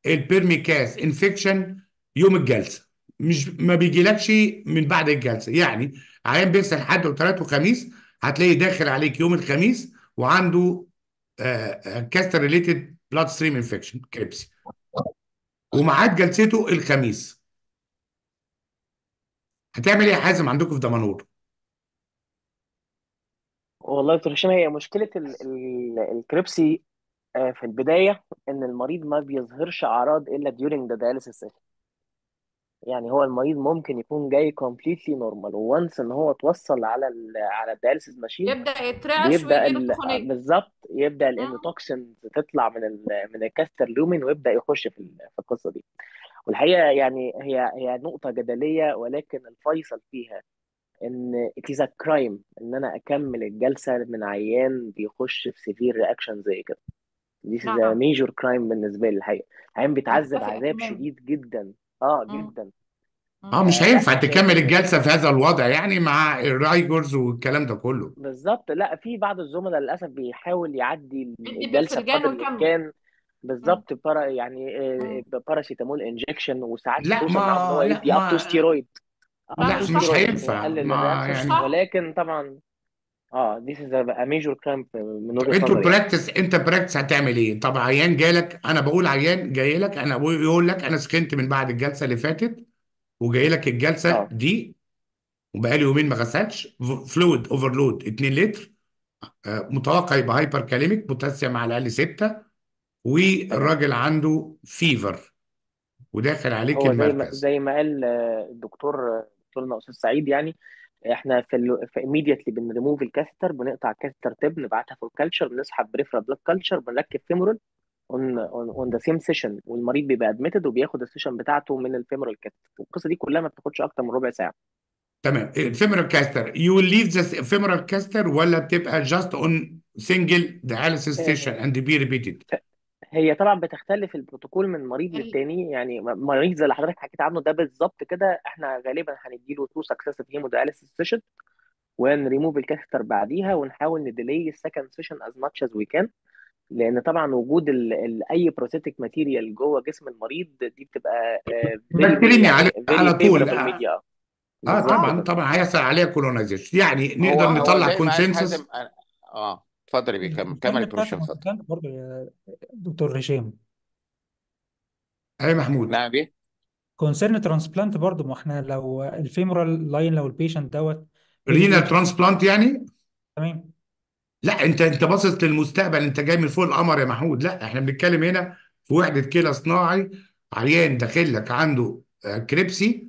بال permcath infection يوم الجلسة. مش ما بيجيلكش من بعد الجلسة. يعني عيان بيغسل حد وثلاث وخميس هتلاقيه داخل عليك يوم الخميس وعنده catheter related blood stream infection CRBSI وميعاد جلسته الخميس. هتعمل إيه يا حازم عندكم في دمنهور؟ والله يا دكتور هشام هي مشكلة ال ال ال CRBSI آه، في البداية إن المريض ما بيظهرش أعراض إلا during the dialysis session. يعني هو المريض ممكن يكون جاي completely normal و once إن هو توصل على ال على ال dialysis machine يبدأ يترعش بيبدأ ويجيله ال- آه، سخونيه بالظبط يبدأ مم. ال endotoxins تطلع من ال من ال catheter lumen ويبدأ يخش في ال- في القصة دي. والحقيقة يعني هي هي نقطة جدلية ولكن الفيصل فيها إن it is a crime إن أنا أكمل الجلسة من عيان بيخش في severe reaction زي كده. This is a نعم. major crime بالنسبة لي الحقيقة. عيان بيتعذب عذاب تماما شديد جدا. آه مم. جدا. آه مش آه، هينفع لا تكمل ال- الجلسة في هذا الوضع يعني مع ال rigors والكلام ده كله. بالظبط. لا في بعض الزملاء للأسف بيحاول يعدي يدي الجلسة بقدر ويكمل. الإمكان. مم. بالظبط برا يعني. آه، باراسيتامول injection وساعات لا بتوصل معاهم إن هو ما لا يدي up to ما ستيرويد اب لا لا تو مش ستيرويد عشان هينفع. يقلل ما الرياكشن. يعني ولكن طبعا آه this is a major cramp من وجهة أنتوا نظري. يعني البراكتس انت براكتس هتعمل إيه؟ طب عيان جالك أنا بقول عيان جاي لك أنا بقول يقول لك أنا سخنت من بعد الجلسة اللي فاتت وجاي لك الجلسة آه. دي وبقالي يومين ما غسلتش فلويد اوفرلود 2 لتر آه، متوقع يبقى هايبر كاليميك بوتاسيوم على الأقل 6 تمام. والراجل عنده فيفر وداخل عليك هو زي ما المركز. زي ما قال آه، الدكتور دكتورنا أستاذ سعيد يعني إحنا في ال... في immediately بنريموف الكاثيتر بنقطع الكاثيتر تيب نبعتها فور كلتشر بنسحب peripheral blood culture بنركب femoral on on the same session والمريض بيبقى admitted وبياخد ال session بتاعته من ال femoral catheter القصة دي كلها ما بتاخدش أكتر من ربع ساعة. تمام. ال femoral catheter you leave the femoral catheter ولا بتبقى just one single dialysis session and be repeated هي طبعا بتختلف البروتوكول من مريض ال... للتاني يعني م- مريض زي اللي حضرتك حكيت عنه ده بالظبط كده إحنا غالبا هنديله تو سكسسيف هيموداياليسيس سيشن ونريموف الكاثيتر بعديها ونحاول نديلي ال second session as much as we can لأن طبعا وجود ال ال أي prosthetic material جوه جسم المريض دي بتبقى very bacteremia على يعني على طول. آه. آه، طبعا كده طبعا هيحصل عليها colonization يعني هو نقدر هو نطلع زي ما قال حازم consensus أنا- آه. اتفضل يا بيه كمل كمل بتاعت اتفضل. برضه يا دكتور هشام. أي محمود. نعم بيه. concern transplant برضه ما إحنا لو ال femoral line لو ال patient دوت renal transplant يعني؟ تمام. لا انت انت باصص للمستقبل انت جاي من فوق القمر يا محمود. لا إحنا بنتكلم هنا في وحدة كلى صناعي. عيان داخل لك عنده آه، CRBSI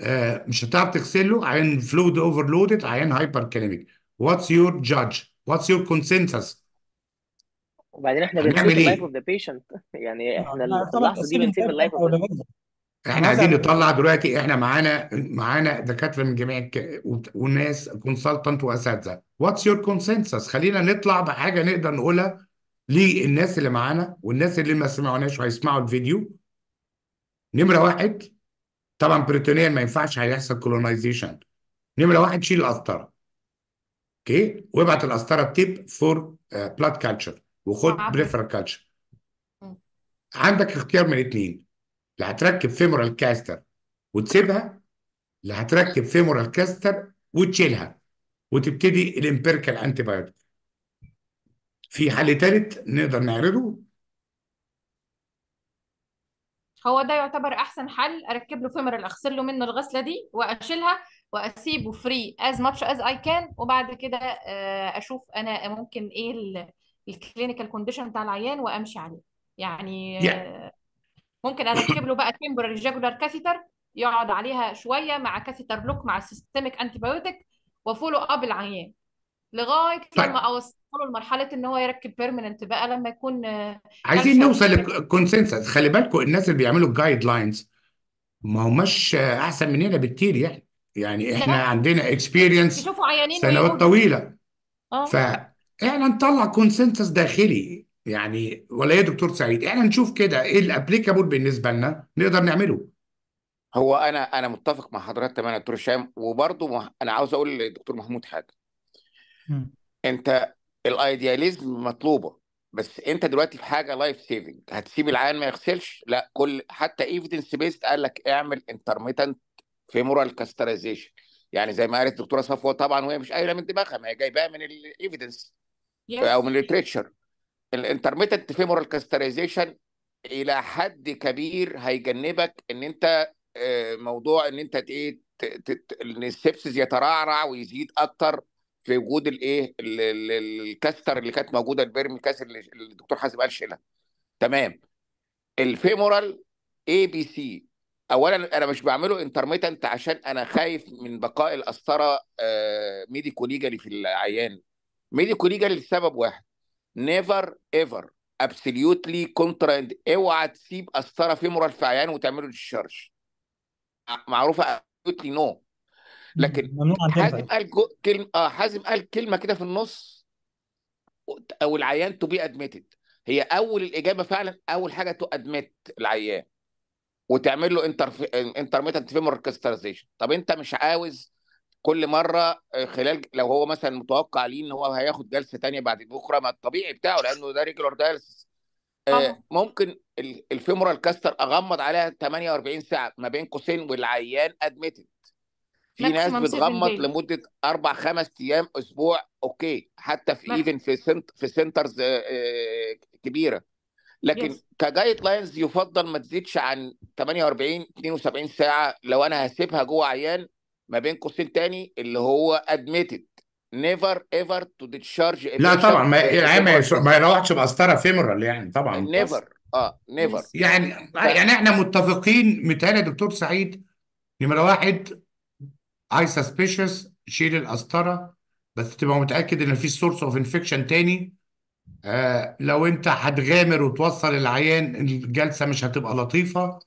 آه، مش هتعرف تغسله. عيان fluid overloaded عيان hyperkalemic what's your judge what's your consensus وبعدين إحنا هنعمل بن save ال life of إيه the patient يعني آه، إحنا طبعا اللحظة دي ده ال life of the أولوية إحنا عايزين نطلع دلوقتي إحنا معانا معانا دكاترة من جميع الك... وناس consultant وأساتذة. what's your consensus خلينا نطلع بحاجة نقدر نقولها للناس اللي معانا والناس اللي ما سمعوناش وهيسمعوا الفيديو. نمرة واحد طبعا peritoneal ما ينفعش هيحصل colonization نمرة واحد شيل القسطره أوكي؟ وابعت القسطره tip for blood culture وخد peripheral culture مم. عندك اختيار من اثنين لا هتركب femoral catheter وتسيبها لا هتركب femoral catheter وتشيلها وتبتدي ال empirical antibiotic في حل ثالث نقدر نعرضه. هو ده يعتبر أحسن حل أركب له femoral أغسل له منه الغسلة دي وأشيلها. وأسيبه free as much as I can وبعد كده آه، أشوف أنا ممكن إيه ال clinical condition بتاع العيان وأمشي عليه. يعني يعني آه، ممكن أركب له بقى temporary jugular catheter يقعد عليها شوية مع catheter lock مع ال systemic antibiotic و follow up العيان لغاية طيب. لما أوصله لمرحلة إن هو يركب permanent بقى لما يكون آه، عايزين نوصل ل consensus خلي بالكم الناس اللي بيعملوا ال guidelines ما هماش أحسن مننا بكتير يعني. يعني إحنا لا عندنا experience يشوفوا عيانين سنوات ويقولوا طويلة. آه. فإحنا نطلع consensus داخلي يعني ولا إيه يا دكتور سعيد إحنا نشوف كده إيه ال applicable بالنسبة لنا نقدر نعمله. هو أنا أنا متفق مع حضرتك تماما يا دكتور هشام وبرضه أنا عاوز أقول للدكتور محمود حاجة. مم. أنت ال idealism مطلوبة بس أنت دلوقتي في حاجة life saving هتسيب العيان ما يغسلش؟ لا كل حتى evidence based قال لك اعمل intermittent femoral catheterization يعني زي ما قالت الدكتورة صفوة طبعا وهي مش قايلة من دماغها ما هي جايباها من ال evidence أو yes من ال literature ال intermittent femoral catheterization إلى حد كبير هيجنبك إن أنت آه، موضوع إن أنت إيه إن ال sepsis يترعرع ويزيد أكتر في وجود الايه ال- ال- ال- ال catheter اللي كانت موجودة ال permcath اللي اللي الدكتور حازم قال شيلها. تمام. ال femoral أي بي سي اولا أنا مش بعمله intermittent عشان أنا خايف من بقاء القسطره medicolegally في العيان. medicolegally لسبب واحد. never ever absolutely contra اوعى تسيب قسطره femoral في عيان وتعمله discharge معروفة absolutely no. لكن حازم قال. كلمه آه حازم قال كلمة كده في النص أو العيان to be admitted هي أول الإجابة فعلا أول حاجة to admit العيان. وتعمل له inter intermittent femoral catheterization طب انت مش عاوز كل مرة خلال لو هو مثلا متوقع ليه إن هو هياخد جلسة تانية بعد بكرة ما الطبيعي بتاعه لأنه ده regular dialysis طبعا. ممكن ال- ال femoral catheter أغمض عليها 48 ساعة. ما بين قوسين والعيان admitted في ناس maximum 7 بتغمض لمدة أربع خمس أيام أسبوع okay. حتى في even في سنت في centers كبيرة. لكن yes ك guidelines يفضل ما تزيدش عن 48 72 ساعة. لو أنا هسيبها جوه عيان ما بين قوسين تاني اللي هو admitted never ever to discharge a لا طبعا ما يعني ما يروحش بقسطره femoral يعني طبعا. Never. آه never. yes يعني. يعني إحنا متفقين متهيألي يا دكتور سعيد نمرة واحد any suspicious شيل القسطره بس تبقى متأكد إن مفيش source of infection تاني. آه لو انت هتغامر وتوصل العيان الجلسة مش هتبقى لطيفة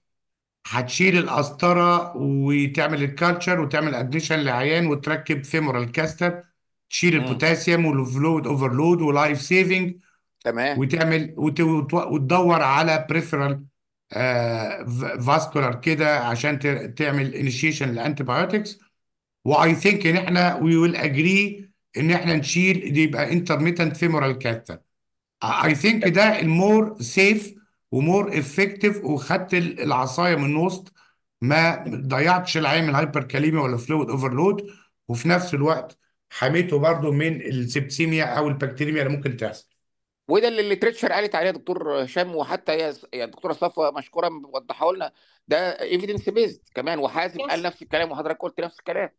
هتشيل القسطرة وتعمل ال culture وتعمل admission لعيان وتركب femoral catheter تشيل مم. البوتاسيوم وال fluid overload و life saving تمام. وتعمل وت- وت- وتدور على peripheral vascular كده عشان ت- تعمل initiation لل antibiotics و I think إن إحنا we will agree إن إحنا نشيل دي يبقى intermittent femoral catheter I think ده ال more safe و more effective وخدت ال- العصاية من الوسط ما ضيعتش العيان من ال hyperkalemia ولا fluid overload وفي نفس الوقت حميته برضو من ال septicemia أو ال bacteremia اللي ممكن تحصل. وده اللي ال literature قالت عليه دكتور هشام وحتى هي يا دكتورة صفوة مشكورة وضحوا لنا ده evidence based كمان وحازم قال نفس الكلام وحضرتك قلت نفس الكلام.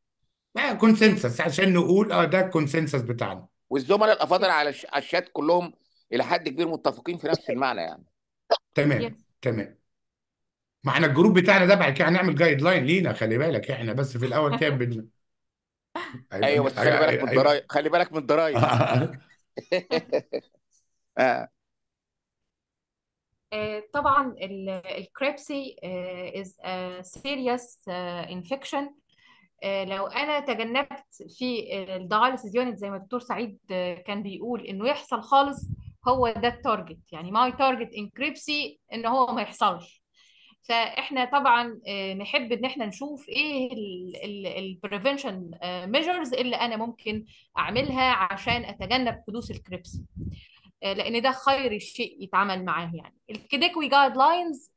ما consensus عشان نقول آه ده ال consensus بتاعنا. والزملاء الأفاضل على الشات كلهم إلى حد كبير متفقين في نفس المعنى يعني. تمام تمام. ما إحنا ال group بتاعنا ده بعد كده هنعمل guideline لينا خلي بالك إحنا بس في الأول كده بن... أيوه بس خلي بالك من الضرايب خلي بالك من الضرايب. آه. آه، طبعا ال CRBSI is a serious آه، infection. آه، لو أنا تجنبت في ال dialysis unit زي ما الدكتور سعيد آه، كان بيقول إنه يحصل خالص هو ده ال target يعني my target in CRBSI إن هو ما يحصلش. فإحنا طبعا آه، نحب إن إحنا نشوف إيه ال prevention measures اللي أنا ممكن أعملها عشان أتجنب حدوث ال CRBSI آه، لأن ده خير شيء يتعامل معاه يعني. ال KDOQI guidelines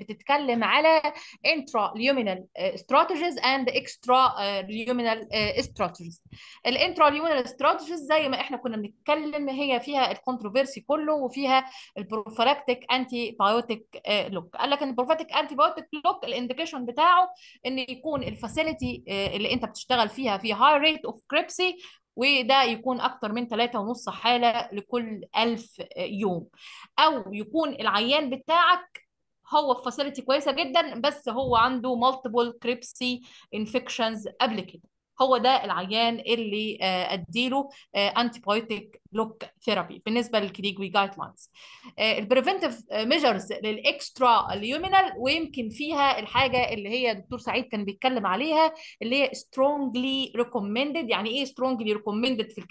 بتتكلم على intraluminal strategies and extraluminal strategies ال intraluminal strategies زي ما إحنا كنا بنتكلم هي فيها ال controversy كله وفيها ال prophylactic antibiotic lock قال لك إن ال prophylactic antibiotic lock ال indication بتاعه إن يكون ال facility اللي أنت بتشتغل فيها في high rate of CRBSI وده يكون أكتر من 3.5 حالة لكل 1000 يوم. أو يكون العيان بتاعك هو في facility كويسة جدا بس هو عنده multiple CRBSI infections قبل كده. هو ده العيان اللي آه، أديله antibiotic lock therapy بالنسبة لل KDOQI guidelines ال preventive measures لل extraluminal ويمكن فيها الحاجة اللي هي دكتور سعيد كان بيتكلم عليها اللي هي strongly recommended. يعني إيه strongly recommended في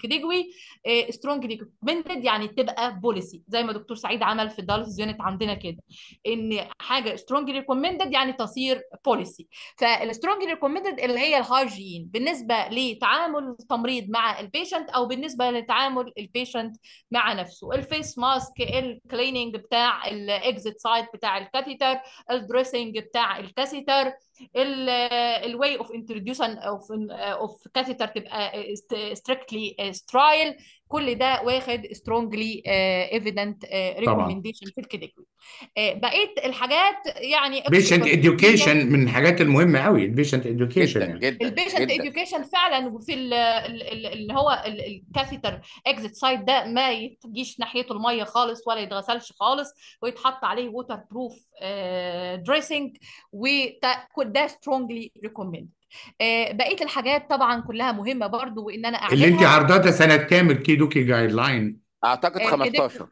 آه، strongly recommended يعني تبقى policy زي ما دكتور سعيد عمل في ال dialysis unit عندنا كده. إن حاجة strongly recommended يعني تصير policy فال strong recommended اللي هي ال hygiene بالنسبة لتعامل التمريض مع ال patient أو بالنسبة لتعامل ال patient مع نفسه. الفيس ماسك الكليننج بتاع الاكزيت سايد بتاع الكاثيتر ال dressing بتاع ال catheter ال way of introduction of of catheter تبقى strictly sterile كل ده واخد strongly evident recommendation في ال KDOQI بقيه الحاجات يعني patient education من الحاجات المهمة قوي ال patient education جدا جدا ال patient education فعلا ال- اللي هو ال catheter exit site ده ما يجيش ناحيته المية خالص ولا يتغسلش خالص ويتحط عليه ووتر بروف دريسنج وده سترونجلي ريكومند بقية الحاجات طبعا كلها مهمة برضو وإن أنا اللي أنت أعملها. عرضتها سنة كام؟ الكيدوكي جايد لاين أعتقد آه، كده 15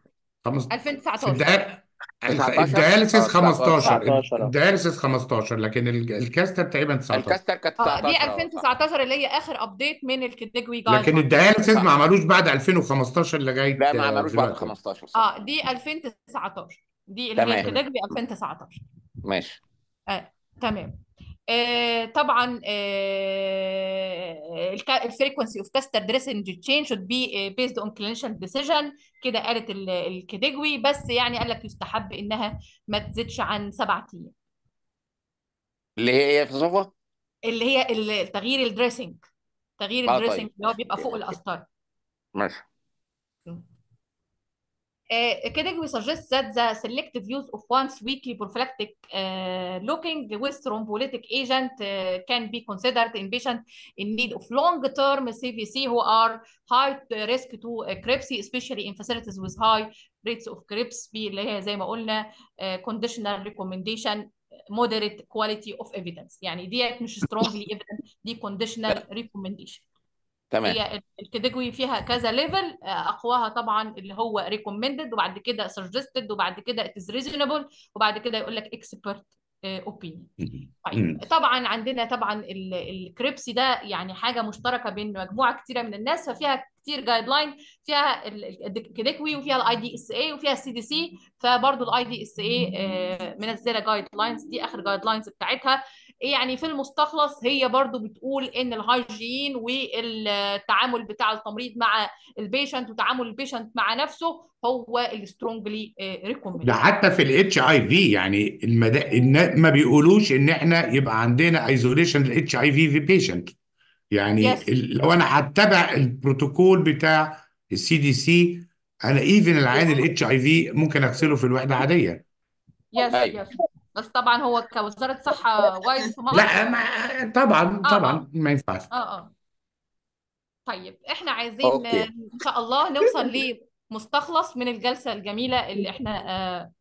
خمس في 2019 الدقائق 19 الدياليسيس آه 19 15 19 الدياليسيس 15 لكن ال- الكاستر تقريبا 19 الكاستر كانت آه دي 19 آه صح 2019 اللي هي آخر ابديت من الكاتيجوري جايد لكن الدياليسيس ما عملوش بعد 2015 لغاية لا ما آه، عملوش بعد دلوقتي. 15 صح آه دي 2019 دي اللي هي تمام. ال KDOQI 2019 ماشي. آه، تمام. آه، طبعا ال frequency of catheter dressing change should be uh, based on clinician decision. كده قالت ال- ال KDOQI بس يعني قال لك يستحب إنها ما تزيدش عن سبعة أيام. اللي هي إيه يا صفوة؟ اللي هي تغيير ال dressing تغيير آه ال dressing طيب اللي هو بيبقى فوق القسطرة ماشي. Uh, Kedegui suggests that the selective use of once weekly prophylactic uh, looking with thrombolytic agent uh, can be considered in patients in need of long-term CVC who are high risk to uh, CRIPSI, especially in facilities with high rates of CRIPSB اللي هي زي ما قلنا uh, conditional recommendation moderate quality of evidence يعني ديت مش strongly evident دي conditional recommendation تمام. هي ال KDOQI فيها كذا level أقواها طبعا اللي هو recommended وبعد كده suggested وبعد كده it is reasonable وبعد كده يقول لك expert opinion طيب طبعا عندنا طبعا ال- ال CRBSI ده يعني حاجة مشتركة بين مجموعة كتيرة من الناس ففيها كتير guideline فيها ال KDOQI وفيها ال IDSA وفيها ال CDC فبرضه ال IDSA منزلة guidelines دي آخر guidelines بتاعتها. يعني في المستخلص هي برضو بتقول إن ال hygiene والتعامل بتاع التمريض مع ال patient وتعامل ال patient مع نفسه هو ال strongly recommended ده حتى في ال HIV يعني المدا... النا- ما بيقولوش إن إحنا يبقى عندنا isolation لل HIV في patient يعني ال- لو أنا هتبع البروتوكول بتاع ال CDC أنا even العيان ال HIV ممكن أغسله في الوحدة عادية. Yes أيوه. Yes بس طبعا هو كوزارة صحة wise في مصر. لا ما طبعا آه. طبعا آه ما ينفعش. آه آه. طيب إحنا عايزين آه، okay. إن شاء الله نوصل لمستخلص من الجلسة الجميلة اللي إحنا آه،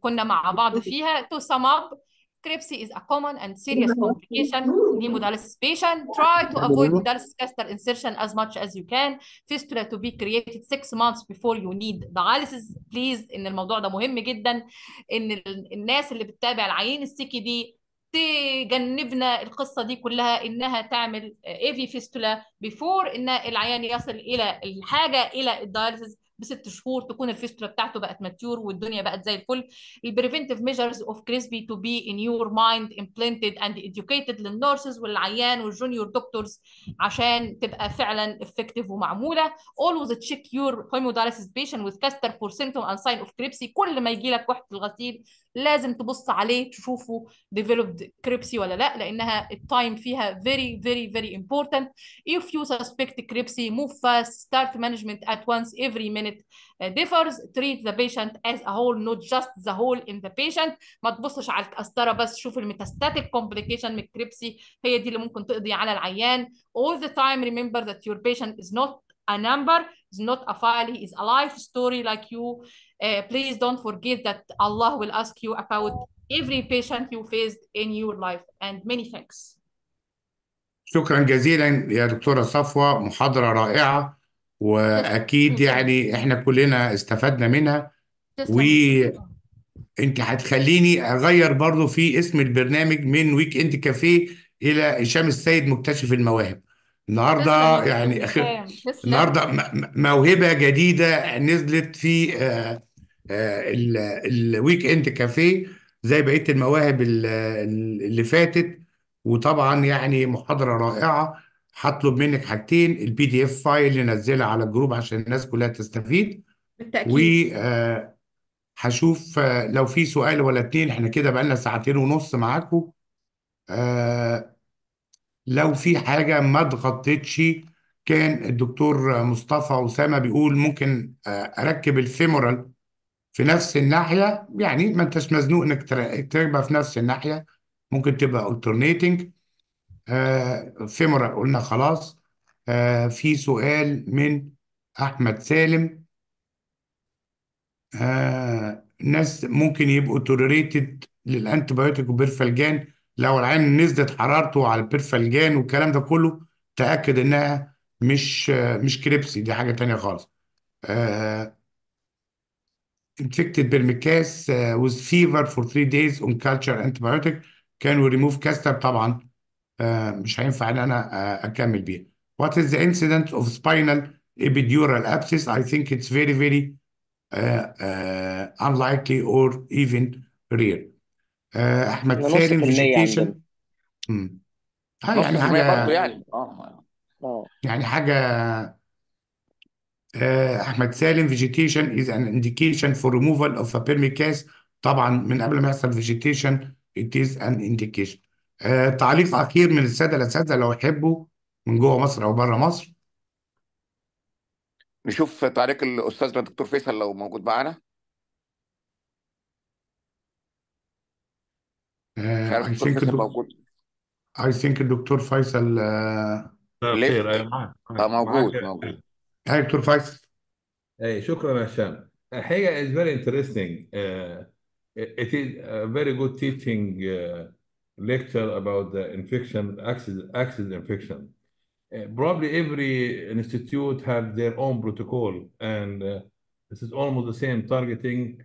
كنا مع بعض فيها. To sum up CRBSI is a common and serious complication in hemodialysis patient. Try to avoid dialysis catheter insertion as much as you can. Fistula to be created six months before you need dialysis. Please إن الموضوع ده مهم جدا إن ال- الناس اللي بتتابع العيانين ال CKD تجنبنا القصة دي كلها إنها تعمل AV fistula before إن العيان يصل إلى الحاجة إلى ال dialysis بست شهور تكون ال fistula بتاعته بقت mature والدنيا بقت زي الفل. ال preventive measures of CRBSI to be in your mind implanted and educated لل nurses والعيان وال junior doctors عشان تبقى فعلا effective ومعمولة. Always check your hemodialysis patient with caster for symptom and sign of crepsy كل ما يجي لك وحده الغسيل لازم تبص عليه تشوفه developed crepsy ولا لا لانها التايم فيها very very very important if you suspect crepsy move fast start management at once every minute uh, differs treat the patient as a whole not just the hole in the patient ما تبصش على القسطره بس شوف الميتاستاتيك complication من الكريبسي هي دي اللي ممكن تقضي على العيان all the time remember that your patient is not a number is not a file he is a life story like you uh, please don't forget that Allah will ask you about every patient you faced in your life and many thanks. شكرا جزيلا يا دكتورة صفوة محاضرة رائعة وأكيد يعني إحنا كلنا استفدنا منها. وأنت هتخليني أغير برضو في اسم البرنامج من ويك إند كافيه إلى هشام السيد مكتشف المواهب. يا يعني دكتور آخر هشام تسلم النهاردة م- م- موهبة جديدة نزلت في آه، ال weekend cafe زي بقية المواهب ال- اللي فاتت. وطبعا يعني محاضرة رائعة. هطلب منك حاجتين. ال PDF file اللي نزلها على ال group عشان الناس كلها تستفيد. بالتأكيد. وهشوف لو في سؤال ولا اتنين إحنا كده بقالنا ساعتين ونص معاكم آه، لو في حاجة ما اتغطتش كان الدكتور مصطفى أسامة بيقول ممكن آه، أركب ال femoral. في نفس الناحية يعني ما أنتش مزنوق إنك تر- تركبها في نفس الناحية ممكن تبقى alternating. آه femoral قلنا خلاص آه في سؤال من أحمد سالم. آه ناس ممكن يبقوا tolerated لل antibiotic و Perfalgan لو العيان نزلت حرارته على ال Perfalgan والكلام ده كله تأكد إنها مش آه مش CRBSI. دي حاجة تانية خالص. آه infected permcath uh, with fever for three days on culture antibiotic can we remove catheter طبعا uh, مش هينفع ان أنا uh, اكمل بيها what is the incidence of spinal epidural abscess I think it's very very uh, uh, unlikely or even rare آه، احمد سالم فيجيتيشن امم آه يعني حاجة يعني آه آه يعني حاجة آه، أحمد سالم vegetation is an indication for removal of a permicase طبعا من قبل ما يحصل vegetation it is an indication. آه، تعليق أخير من السادة الأساتذة لو يحبوا من جوه مصر أو بره مصر. نشوف تعليق الأستاذنا الدكتور فيصل لو موجود معانا. مش آه، عارف I الدكتور think فيصل الدك- موجود. I think الدكتور فيصل آه، مساء الخير أيوه آه معك معك موجود يا موجود. هشام يا دكتور فيصل اي شكرا يا هشام الحقيقه is very interesting uh, it is a very good teaching uh, lecture about the infection access access infection Uh, probably every institute have their own protocol and uh, this is almost the same targeting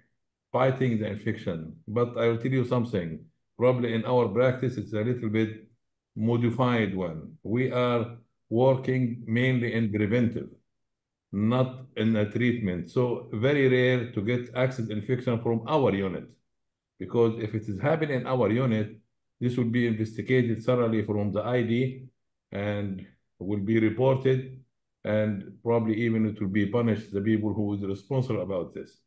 fighting the infection but I will tell you something probably in our practice it's a little bit modified one we are working mainly in preventive not in a treatment. So very rare to get access infection from our unit because if it is happening in our unit, this will be investigated thoroughly from the ID and will be reported and probably even it will be punished the people who is responsible about this.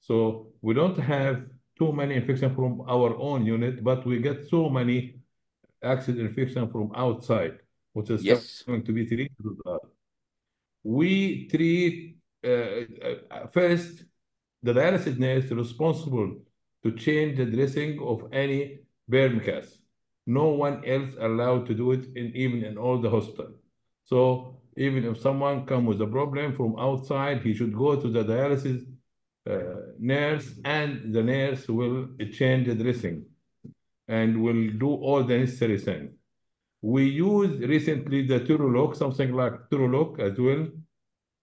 So we don't have too many infection from our own unit, but we get so many access infection from outside, which is Yes. going to be treated with we treat uh, uh, first the dialysis nurse responsible to change the dressing of any burn cast. No one else allowed to do it in even in all the hospital. So even if someone come with a problem from outside, he should go to the dialysis uh, nurse, and the nurse will change the dressing and will do all the necessary things. We used recently the Turulok, something like Turulok as well.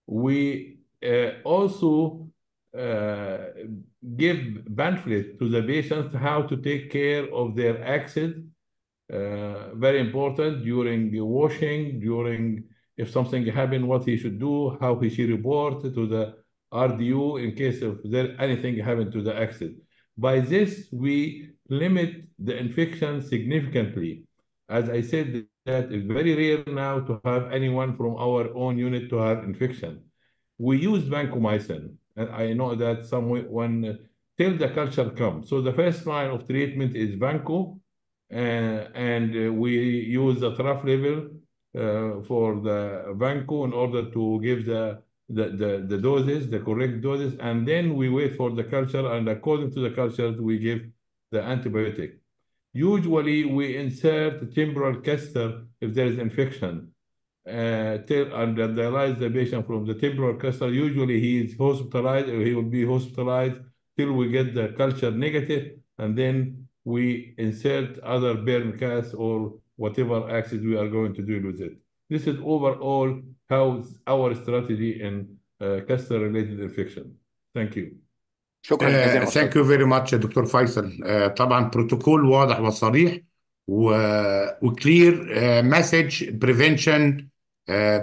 We uh, also uh, give pamphlet to the patients how to take care of their access. Uh, very important during the washing, during if something happened, what he should do, how he should report to the RDU in case of there anything happened to the access. By this, we limit the infection significantly. As I said, that it's very rare now to have anyone from our own unit to have infection. We use vancomycin, and I know that some when till the culture comes. So the first line of treatment is vanco, uh, and we use the trough level uh, for the vanco in order to give the, the the the doses, the correct doses, and then we wait for the culture, and according to the culture, we give the antibiotic. Usually, we insert temporal caster if there is infection. Uh, and dialyze the patient from the temporal caster. Usually, he is hospitalized, or he will be hospitalized till we get the culture negative, and then we insert other burn cast or whatever access we are going to deal with it. This is overall how our strategy in uh, caster-related infection. Thank you. شكرا جزيلا Thank you very much يا دكتور فيصل. آه، طبعا بروتوكول واضح وصريح و clear message prevention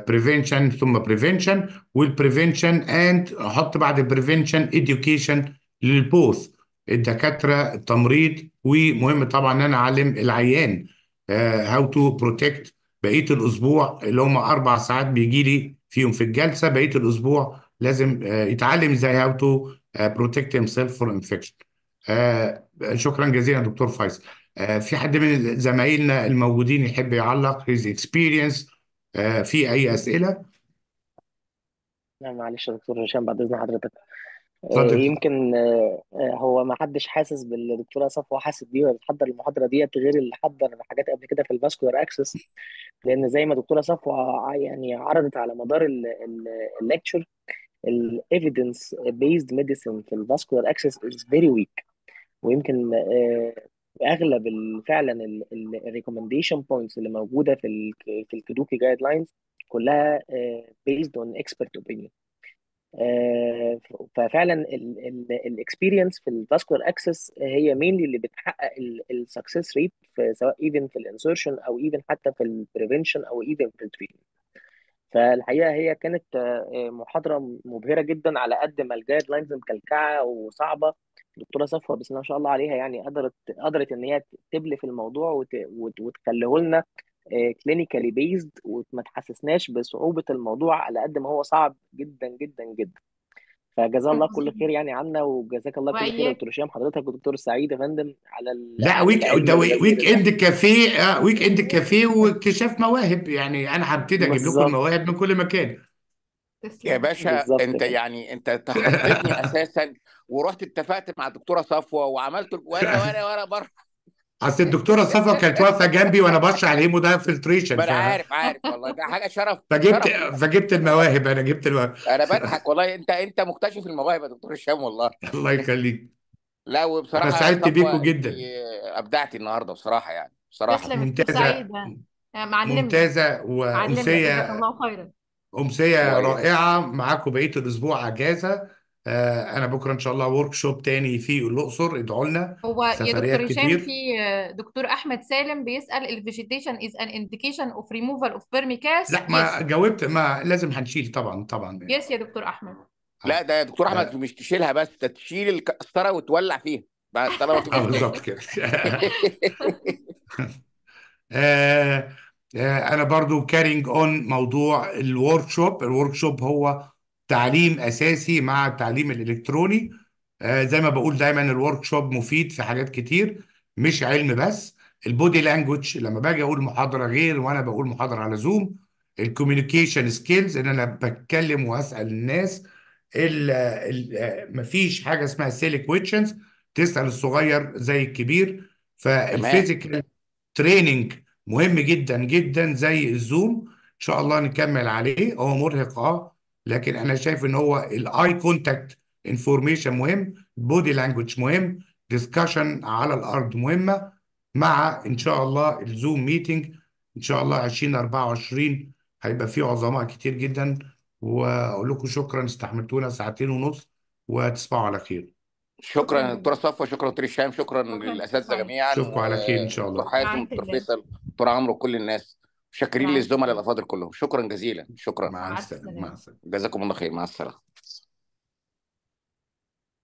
prevention ثم prevention وال prevention and أحط بعد البريفنشن education لل both. الدكاترة التمريض ومهم طبعا إن أنا أعلم العيان how to protect بقية الأسبوع اللي هم أربع ساعات بيجي لي فيهم في الجلسة. بقية الأسبوع لازم آه، يتعلم إزاي how to protect himself for infection شكرا جزيلا دكتور فيصل. آه، في حد من زمايلنا الموجودين يحب يعلق his experience آه، في أي أسئلة؟ لا معلش يا دكتور هشام بعد إذن حضرتك. آه، اتفضل. يمكن هو ما حدش حاسس باللي الدكتوره صفوه حاسس بيه وهي بتحضر المحاضرة ديت غير اللي حضر حاجات قبل كده في ال vascular access. لأن زي ما الدكتوره صفوه يعني عرضت على مدار ال lecture ال evidence based medicine في ال vascular access is very weak ويمكن آه، أغلب فعلا ال recommendation points اللي موجودة في ال في ال KDOQI guidelines كلها based on expert opinion ففعلا ال experience في ال vascular access هي mainly اللي بتحقق ال success rate سواء even في ال insertion أو even حتى في ال prevention أو even في ال treatment فالحقيقة هي كانت آه، محاضرة مبهرة جدا على قد ما ال guidelines مكلكعة وصعبة. دكتورة صفوة الله ما شاء الله عليها يعني قدرت قدرت إن هي تبلي في الموضوع وت... وت... وتخليه لنا clinically based وما تحسسناش بصعوبة الموضوع على قد ما هو صعب جدا جدا جدا. فجزا الله كل خير يعني عنا وجزاك الله كل خير. يا دكتور هشام حضرتك ودكتور سعيد يا فندم على ال... لا week ده week end cafe آه weekend cafe واكتشاف مواهب. يعني أنا هبتدي أجيب لكم بالظبط. المواهب من كل مكان. يا باشا بالظبط أنت يعني أنت تخطيتني أساسا ورحت اتفقت مع الدكتوره صفوة وعملت وأنا وأنا وأنا بره أصل الدكتورة صفا كانت واقفة جنبي وأنا بشرح الهيمو ده فلتريشن ما. أنا عارف عارف والله. ده حاجة شرف فجبت شرف. فجبت المواهب أنا جبت المواهب. أنا بضحك والله. أنت أنت مكتشف المواهب يا دكتور هشام والله. الله يخليك. لا أنا وبصراحة يا سعدت انت جدا. ابدعتي النهارده بصراحة يعني بصراحة. تسلم ممتازة. سعيد. آه، معلمنا. ممتازة وأمسية الله خيرا. أمسية كويس. رائعة. معاكم بقية الأسبوع أجازة. آه، أنا بكرة إن شاء الله workshop تاني في الأقصر ادعوا لنا. هو يا سفريات دكتور هشام كتير. في آه، دكتور أحمد سالم بيسأل ال vegetation is an indication of removal of permcath لا ما yes. جاوبت ما لازم هنشيل طبعا طبعا يعني. Yes يا دكتور أحمد. لا. ده يا دكتور أحمد آه. مش تشيلها بس ده تشيل القسطره وتولع فيها بعد طالما في مشكله بالظبط كده. آه، أنا برضو carrying on موضوع ال workshop ال workshop هو تعليم أساسي مع التعليم الإلكتروني. آه، زي ما بقول دايما ال workshop مفيد في حاجات كتير مش علم بس. ال body language لما باجي أقول محاضرة غير وأنا بقول محاضرة على Zoom ال communication skills إن أنا بتكلم وأسأل الناس ال ال مفيش حاجة اسمها silly questions تسأل الصغير زي الكبير. فال physical training مهم جدا جدا زي ال Zoom إن شاء الله نكمل عليه. هو مرهق آه. لكن أنا شايف إن هو ال eye contact information مهم body language مهم discussion على الأرض مهمة. مع إن شاء الله ال Zoom meeting إن شاء الله 2024 هيبقى فيه عظماء كتير جدا. وأقول لكم شكرا استحملتونا ساعتين ونص وتصبحوا على خير. شكرا دكتوره دكتور صفوه شكرا دكتور هشام شكرا شكرا. دكتور للأساتذة جميعا. اشوفكم على خير إن شاء الله. حازم رعاية دكتور فيصل دكتور عمرو وكل الناس. شاكرين للزملاء الأفاضل كلهم. شكرا جزيلا. شكرا. مع السلامة. جزاكم الله خير. مع السلامة.